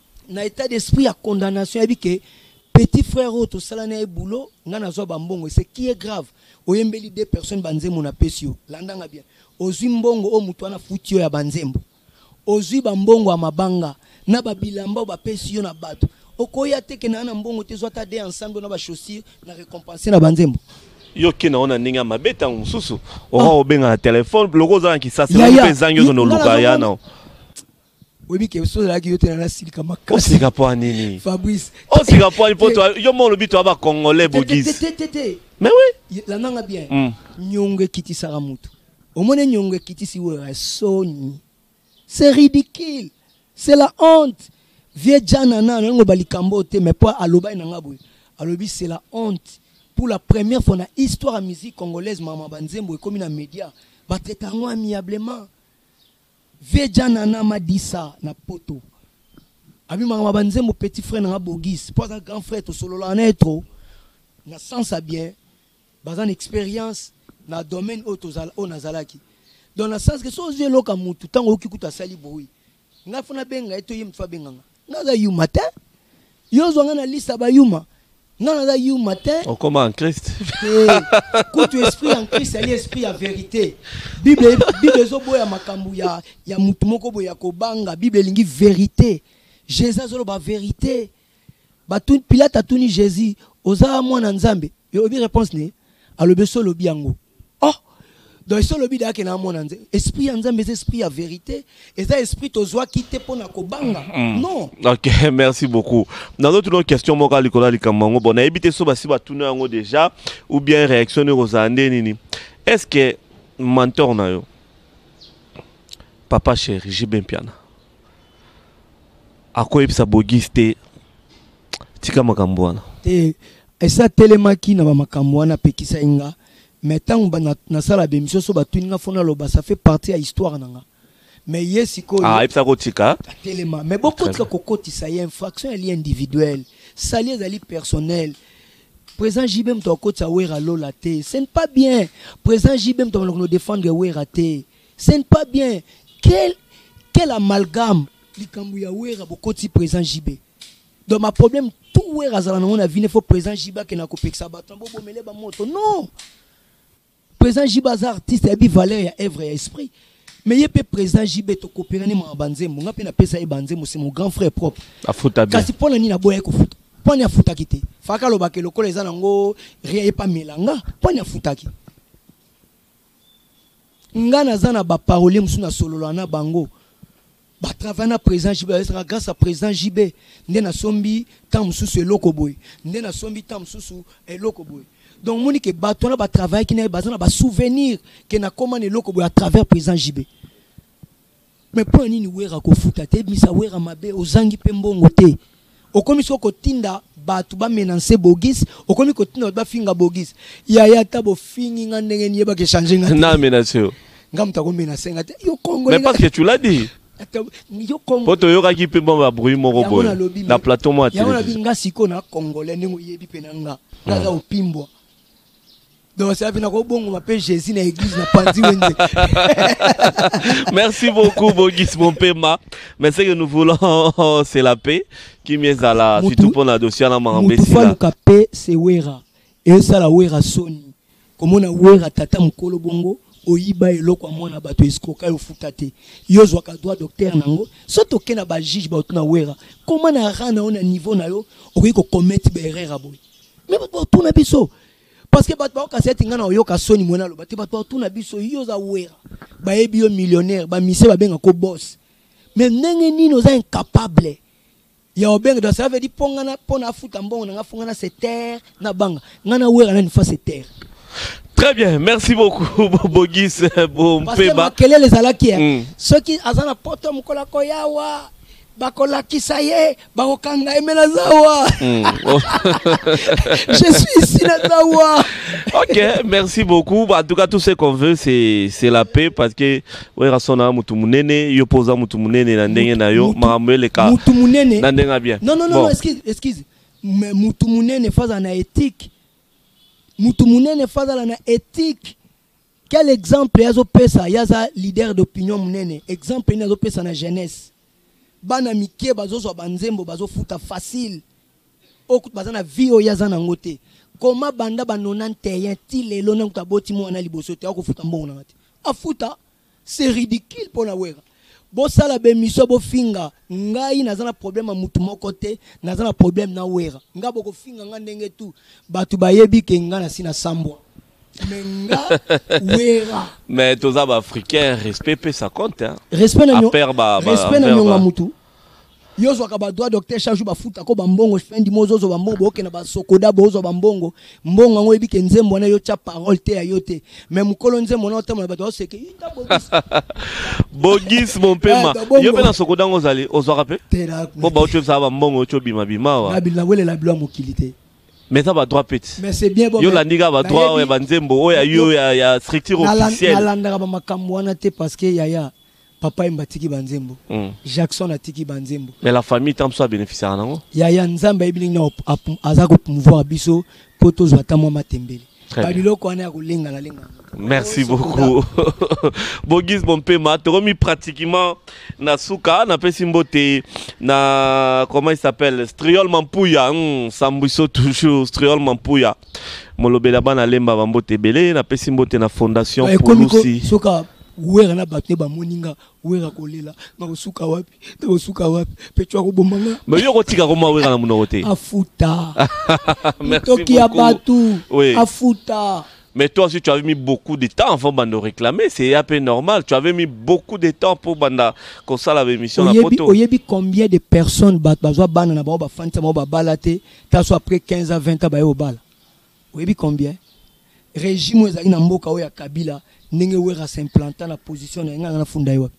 S2: na etat d'esprit ya condamnation ayebi ke petit frère oyo tosala na ye boulot nga nazwa bambongo ese qui est grave oyembeli deux personnes banzembo napesi yo landa nga bien ozwi mbongo oyo moto wana futi yo ya banzembo ozwi bambongo ya mabanga na babilamba oyo bapesi yo na bato okoya te kenaa na mbongo te ezwa ta de ensemble na bachaussure na récompense na banzembo
S1: yo ke naona ndenge ya mabe ntango mosusu okoka ah. kobenga na telefone loko oza na kisasa mpe ezangi
S2: ozonoluka
S1: ya nao
S2: oyebi ke soki ozalaki yo te na nasilika makasi
S1: osika mpo ya nini
S2: fabrice
S1: osika mpo ya mpo yo moko olobi toya bacongolais
S2: bogise
S1: mais oui
S2: landanga bien
S1: mm.
S2: nyongo ekitisaka motu omoni nyongo ekitisi wera soni c'est ridicule c'est la honte vie jana nano yango balikambo te mais mpo alobaki na nga boye alobi c'est la honte pour la première fois na histoire ya musique congolaise mama banzembo ekomi na média batraitaka yango amiablement Vieux Dja Nana Madisa na poto abimaka ma ba nzembo petit frère na nga Bogus po aza grand frère tosololaka na ye trop na sens ya bien baza na experience na domaine oyo tozala oyo nazalaki donc na sens que so ozwi eloko ya mutu ntango oyoki kutu asali bruit ngai fo nabenga ye to ye motu fo abenga nga naza yuma te yo ozwa ngai na liste ya bayuma ngai naza yuma te
S1: okoma en christ
S2: eh, kutu esprit en christ ali esprit ya verité bible bible ezoboya makambo ya, ya motu moko boye ya kobanga bible elingi verité jésus azoloba verité Batu, pilate atuni jésus oza mwana nzambe yo oyebi réponse ne alobi so olobi yango oh donc esi olobi dayake na amona nze esprit ya nzambe eza esprit ya verité eza esprit tozwaki te mpo na kobanga mm. non
S1: ok merci beaucoup nazotuna no question moko ya likolo ya likambo yango bon nayebi te so basi batuna yango déjà ou bien réaction nde kozala nde nini est ce que mentor na yo papa chéri jb mpiana akoyebisa bogis te tika makambo wana
S2: te esi atelemaki na bamakambo wana apekisaki nga me ntango nasala bemission so batuni nga fona aloba ça fait partie ya histoire na nga mais ye sikoyo
S1: ah, ayebisa kotika
S2: atelema mais bokotika kokotisa ye infraction eli individuel sali ezali personnel président jb moto akotisa wera lola te ce n'est pas bien président jb moto amaloko no défendre wera te Ce n'est pas bien. Quel, quel amalgame likambo ya wera bokoti présent JB. Donc ma problème tout wera azala nango na vie ne faut présent JB ke na kopekisa bato bo bomele ba moto. Non. Présent JB aza artiste ya bi valeur ya œuvre ya esprit. Mais ye pe présent JB to coopérer ni ma banzembo nga pe na pesa ye banzembo c'est mon grand frère propre.
S1: Afuta bien.
S2: Kasi pona ni na boya ko futa. Pona afuta kite. Faka lobake lokola eza nango rien epa melanga. Pona afuta kite. nga naza na ba parolier mosusu na solola na bango ba travail na président JB ayesaka grâce à président JB nde nasombi temps mosusu eloko boye nde nasombi temps mosusu eloko boye donc moni ke bato wana ba travaillaki na ye baza na ba souvenir ke nakoma na eloko boye à travers président JB Mais pona nini Wera kofuta te ebimisa Wera mabe ozangi pe mbongo te okomi soko kotinda bato ba menance bogis okomi kotinda bato bafinga bogis yaya ata bofingi nga ndenge niyeba ke change nga
S1: na menance yo
S2: nga moto akomenase nga te yo kongo
S1: mais parce que tu l'as dit po toyokaki mpe mwa babruit moko boye na plateau moko ya
S2: television nga sikoyo na congolais ndenge oyebi mpe na nga naza opimbwa Donc ça vient au bon, on m'appelle Jésus dans l'église, n'a pas dit
S1: Merci beaucoup, Bogis Mompema. Mais ce que nous voulons, c'est la paix. Qui m'est à la, surtout pour la dossier à la
S2: marambé. Tout le paix, c'est Wera. Et ça, la Wera Sony. Comme on a Wera Tata Mkolo Bongo, oyiba eloko ya mwana bato escroka yo futa te yo ozwaka droit docteur nango so toke na bajuge bato na wera koma na ra na yo na niveau na yo okoki kokomete baerreur ya boye me bato batuna biso parce que bato baokasi ete ngai na oyoka soni mwana aloba te bato batuna biso yo oza wera bayebi yo millionnaire bamise babenga ko boss mais ndenge nini oza incapable ya obenga donc ça veut dire mpo ngai mpo na afuta mbongo na ngai fo ngai na se terre na banga ngai na wera nani fa se terre
S1: Très bien, merci beaucoup Bogis Bompeba.
S2: Parce que makelele ezalaki hein. Mm. Soki azana poto mukolo ko yawa bakolakisa ye bakokanga ye me naza wa hmm. je suis ici naza wa
S1: ok merci beaucoup en tout cas tout ce qu'on veut c'est c'est la paix parce que werrason aza motu monene yo mpo oza motu monene na ndenge na yo makambo eleka
S2: motu monene
S1: na ndenge ya bien
S2: non non non bon. excuse excuse mais motu monene fazala na éthique motu monene fazala na éthique Quel exemple azo pesa ya za leader d'opinion munene exemple ni azo pesa na jeunesse bana mike bazo zwa banzembo bazo futa facile oyo kutu baza na vie oyo aza nango te koma banda ba 91 ti lelo na kutu aboti mwana liboso te akofuta mbongo na te afuta c'est ridicule pona wera Bosala b'emission bofinga ngai naza na problème ya mutu moko te naza na problème na werra nga bokofinga nga ndenge tout batu bayebi ke nga nasi na sambwa mais nga werra
S1: mais toza ba africain respect pe ça compte hein
S2: respect na
S1: nionga
S2: mutu yo ozwaka ba droit docteur chaque jour bafuta ko bambongo fin du mois ozozwa bambongo bookenda basokoda boozwa bambongo mbongo yango oyebi ke nzembo wana yo tya parole te ya yo te mais mokolo nzembo na otambola bato baoseke
S1: bogis mompema
S2: eh,
S1: yo mpe na sokoda yango ozali ozwaka mpe mpo bauti obisaka bambongo oti obimabima wa
S2: nawelela bilo ya mokili te
S1: mais ça va droit petit
S2: mais c'est bien bon
S1: yo
S2: landi
S1: ka ba droit oyo ya banzembo oyo ya yo ya structure officielle
S2: nalandaka ba makambo wana te parce que yaya Papa Emba atiki ba nzembo.
S1: Mm.
S2: Jackson atiki ba nzembo.
S1: Mais la famille Tamso a bénéficié nango.
S2: Ya ya Nzambe ayebi ndenge na aza ko promouvoir biso po tozwa ta mwa matembele. Ba biloko wana ya kolenga na lenga.
S1: Merci beaucoup. Bogis Bompema, tokomi pratiquement na suka, na pesi mbote na comment il s'appelle? Striol Mampuya, hmm, Sambuiso toujours Striol Mampuya. molobela bana lemba ba mbote ebele napesi mbote na fondation eh, polusi
S2: soka wera na bato nde bamoni nga wera kolela nakosuka wapi nakosuka wapi peco akoboma nga
S1: me yo kotika koma wera na monoko te
S2: afuta toki ya bato afuta
S1: Mais toi aussi, tu avais mis beaucoup de temps avant de réclamer. C'est un peu normal. Tu avais mis beaucoup de temps pour banda comme ça la émission.
S2: Oyebi, oyebi combien de personnes bat bazwa bana na bango ba fanta bango ba balate. taso après 15 à 20 ans baye obala oyebi combien régime oyo ezalaki na mboka oyo ya kabila ndenge wera s'implanta na position na ye ngai nafunda ye wapi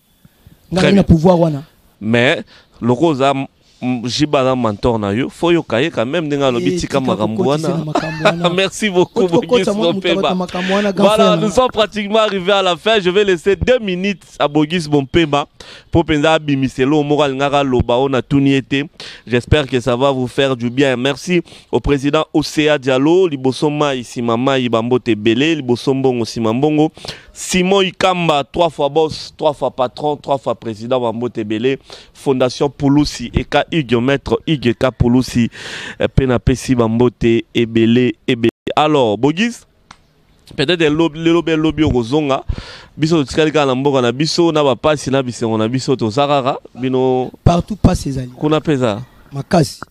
S2: ngai na pouvoir wana
S1: mais loko oza jiba aza mentor na yo fo oyoka ye quand même ndenge alobi
S2: eh,
S1: tika makambo wana merci beaucoup
S2: maurice lopeba
S1: voilà nous sommes pratiquement arrivé à la fin je vais laisser deux minutes a Bogus Bompema po penza abimisa eloko moko alingaka loba oyo natuni ye te j'espère que ça va vous faire du bien merci au président Osea Diallo liboso mai nsima mai bambote ebele liboso mbongo nsima mbongo Simon Ikamba trois fois boss trois fois patron trois fois président bambote ebele fondation Pulusi eka Hugues maître Hugues eka Pulusi pe napesi bambote ebele ebele alors Bogus peut-être lelo be lobi okozonga biso totikali kaka na mboka na biso na bapasi na bisengo na biso toza kaka bino
S2: partout pasi ezali
S1: kuna mpe eza
S2: makasi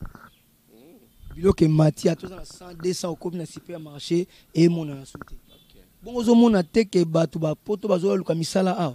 S2: biloko emati ata oza na 100 200 okomi na supermarché emonana so te bongo ozomona te ke bato bapoto bazoyaluka misala awa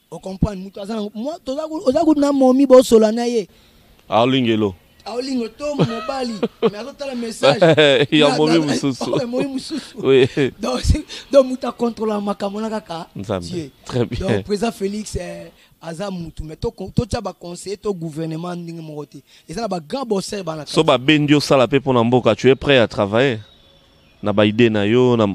S2: O comprendre mutu aza nango mwa toza ku- oza kutu na momi bosola na ye
S1: aolingelo
S2: aolingo to mobali mais azotala message
S1: Ya
S2: Na-
S1: momi
S2: na-
S1: mosusu.
S2: Oh, momi mosusu
S1: Oui.
S2: donc c'est- donc mutu acontrolaka makambo na kaka
S1: Nzambe.
S2: Dieu.
S1: Très bien.
S2: donc président félix eh, aza mutu mais to- totya baconseiller to gouvernement ndenge moko te eza na bagrand bosser bana
S1: so babendi osala mpe mpo na mboka tu es prêt à travailler na ba idee na yo na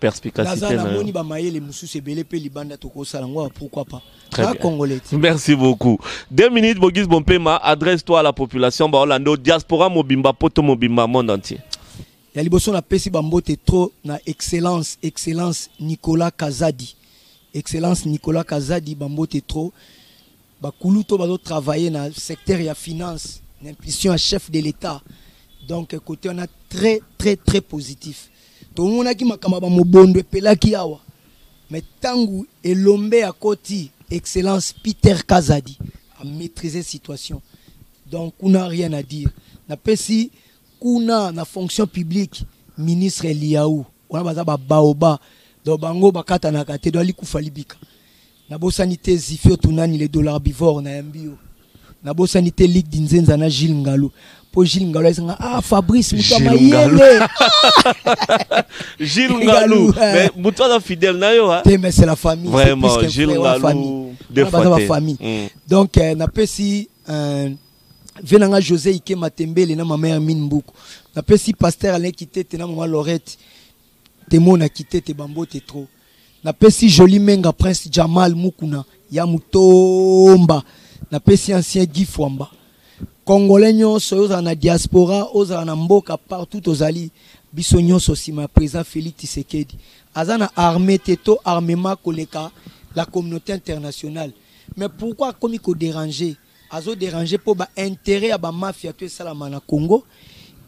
S1: perspicacité na moni
S2: ba mayele mususu ebele pe libanda tokosala ngo pourquoi pas
S1: Très bien.
S2: Congolais.
S1: Merci beaucoup. Deux minutes, Bogus Bompema, adresse-toi à la population Baolando, diaspora Mobimba, Poto Mobimba, monde entier.
S2: ya liboso napesi bambote trop na excellence excellence nicolas kazadi excellence nicolas kazadi bambote trop Ba kulutu bazo travailler na secteur ya finance na impulsion ya chef de l'etat donc côté wana très très très positif tomonaki makambo ya bamobondo epelaki awa mais ntango elombe akoti excellence peter kazadi a maîtriser situation donc kuna rien à dire napesi kuna na fonction publique ministre eliaou wana baza babaoba donc bango bakatanaka te donc alikufa libika Nabosani te Zifi Otunani le Dollarbivore nayambi yo. Nabosani te Ligue du Nzenza na Gilles Ngalu. Po Gilles Ngalu ayebisa nga ah Fabrice moto ya
S1: Gilles Ngalu.
S2: mayele.
S1: Gilles
S2: Ngalu,
S1: Ngalu.
S2: eh.
S1: Mais moto aza fidèle na yo, hein.
S2: Te mais c'est la famille. c'est
S1: Vraiment,
S2: plus qu'un
S1: Gilles
S2: frère, wana
S1: Ngalu,
S2: famille.
S1: deux
S2: Wana
S1: fois
S2: baza ba
S1: te.
S2: famille.
S1: Mm.
S2: Donc euh, napesi euh, vie na nga José Ike Matembele na mama Hermine Mbuku. Napesi pasteur Alain Kitete na mama Laurette. Temo na Kitete bambote trop. napesi Jolie Menga Prince Jamal Mukuna ya Mutomba napesi ancien Guy Fwamba Congolais nyonso yo ozala na diaspora ozala na mboka partout tozali biso nyonso nsima ya président Félix Tshisekedi aza na armée te to armement koleka la communauté internationale mais pourquoi akomi ko déranger azo déranger mpo ba intérêt ya ba mafia to esalama na Congo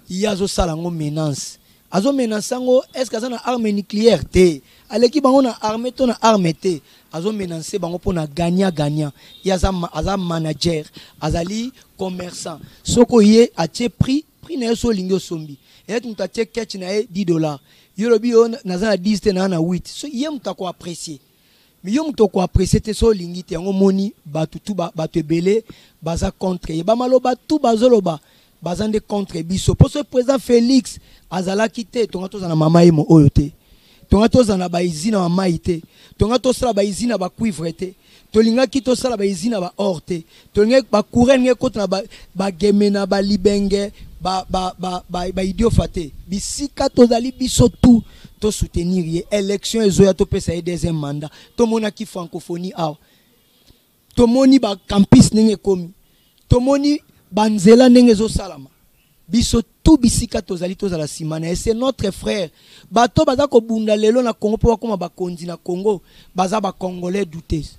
S2: ye azosala yango menace Azo menace yango est ce que aza na arme nucléaire te aleki bango na arme to na arme te azo menace bango mpo na gagnant gagnant ye aza, aza manager azali commerçant soko ye atie prix prix na ye so olingi osombi eyati moto atie ketch na ye 10 dollar yo olobi yo naza na 10 te naa na 8 so ye moto ako apprécier Mais yo mutu oko apprecier te soki olingi te yango omoni batu tout ba batu ebele baza contre ye ba maloba tout bazoloba baza nde contre biso po soki president Felix azalaki te tonga tozala na mama emo oyo te tonga tozala na ba usine ya mayi te tonga tosala ba usine ya ba cuivre te tolingaki tosala ba usine ya ba or te Tolingi ba courant elingi ekota na ba, ba gemena ba libenge ba, ba, ba, ba, ba idiot fate bisika tozali biso tout to soutenir ye election ezoya topesa ye deuxième mandat tomonaki francophonie awa tomoni ba campus ndenge ekomi tomoni banzela ndenge ezosalama biso tout bisika tozali tozala nsima na ye c'est notre frère bato baza kobunda lelo na congo mpo bakoma bakonzi na congo baza bacongolais doutes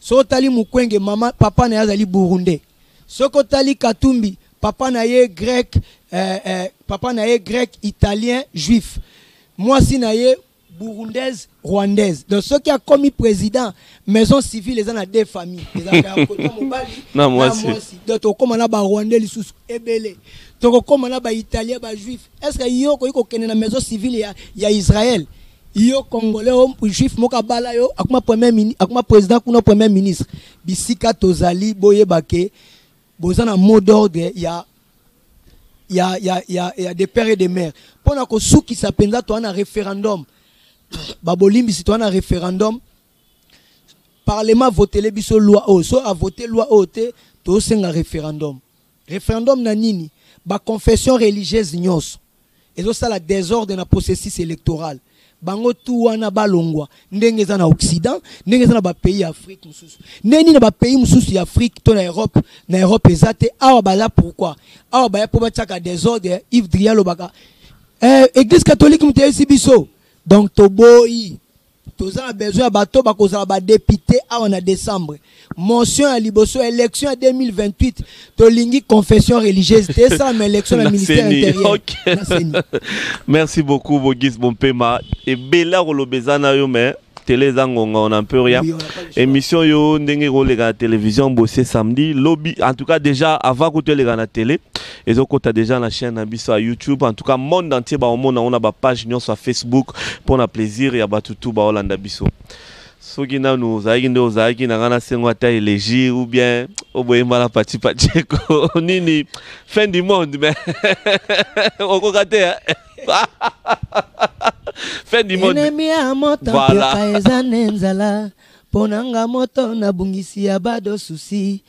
S2: so otali mukwenge mama papa na ye azali burundais soki otali katumbi papa na ye grec eh, eh, papa na ye grec italien juif mwasi na ye burundaise rwandaise donc soki akomi président maison civile eza na deux famille ezalaka ya kota mobali na mwasi donc tokokoma na barwandais lisusu ebele tokokoma na baitalien bajuif est ce que yo okoki kokende na maison civile ya, ya israel yo congolais o juif moko abala yo akoma, premier, akoma président kuna premier ministre bisika tozali boyeba ke boza na mot d'ordre ya ya ya ya ya de père et de mère mpo na kosukisa mpenza toa na référendum babolimbisi toa na référendum parlement avotele biso loi oyo so avote loi oyo te tozosenga référendum référendum na nini baconfession religieuse nyonso ezo sala desordre na processus electoral bango tout wana balongwa ndenge eza na occident ndenge eza na ba pays ya afrique mosusu ndenge nini na ba pays mosusu ya afrique to na europe na europe eza te awa baza pourquoi awa baya mpo batiaka desordre ive dria alobaka eh, église catholique moto eyebisi biso donc toboyi toza na besoin ya bato bakozala badepute awa na décembre motion ya liboso élection ya 2028 tolingi confession religieuse te esalama élection na ministère intérieur okay.
S1: merci beaucoup bogis bompema ebele akoloba eza na yo mais tele eza ngonga on en peut rien oui, émission yo ndenge ekoleka na télévision bosse samedi lobi en tout cas déjà avant kutu eleka na télé ezo kota deja na chaîne na biso ya YouTube en tout cas monde entier ba omona ona ba page nyonso ya Facebook pona plaisir ya batu tout ba olanda biso soki nanu ozalaki nde ozalaki na ngai nasengo ata elegi ou bien oboyemba na pati pacheko nini fin du monde mais okoka te fin du monde
S2: enemi ya moto voilà. eza nde nzala mpo na nga moto nabungisi ya bado susi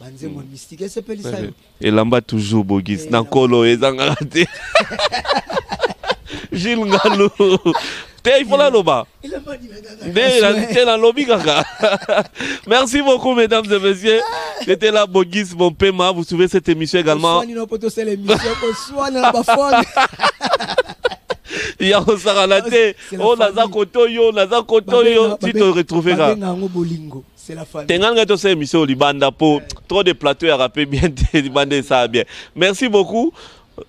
S1: banzembo ya
S2: hmm. mystique esepelisa yo
S1: elamba toujours bogis eh, na nkolo ezangaka te jules ngalu te il faut naloba te nalobi kaka merci beaucoup mesdames et messieurs c'était la bogis mon pema vous suivez cette émission également ya kosakana te oyo naza koto yo naza koto yo ti toretrouve kaka Tenga ngai to sa emission libanda po trop de plateau ya rapé bien te libanda ça bien. Merci beaucoup.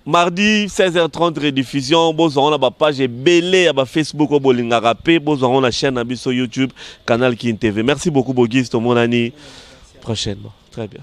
S1: Mardi 16h30 rediffusion bozwa na ba page ebele ya ba Facebook oyo bolingaka pe bozwa na chaîne na biso YouTube Canal Kin TV. Merci beaucoup Bogis tomonani prochainement. Très bien.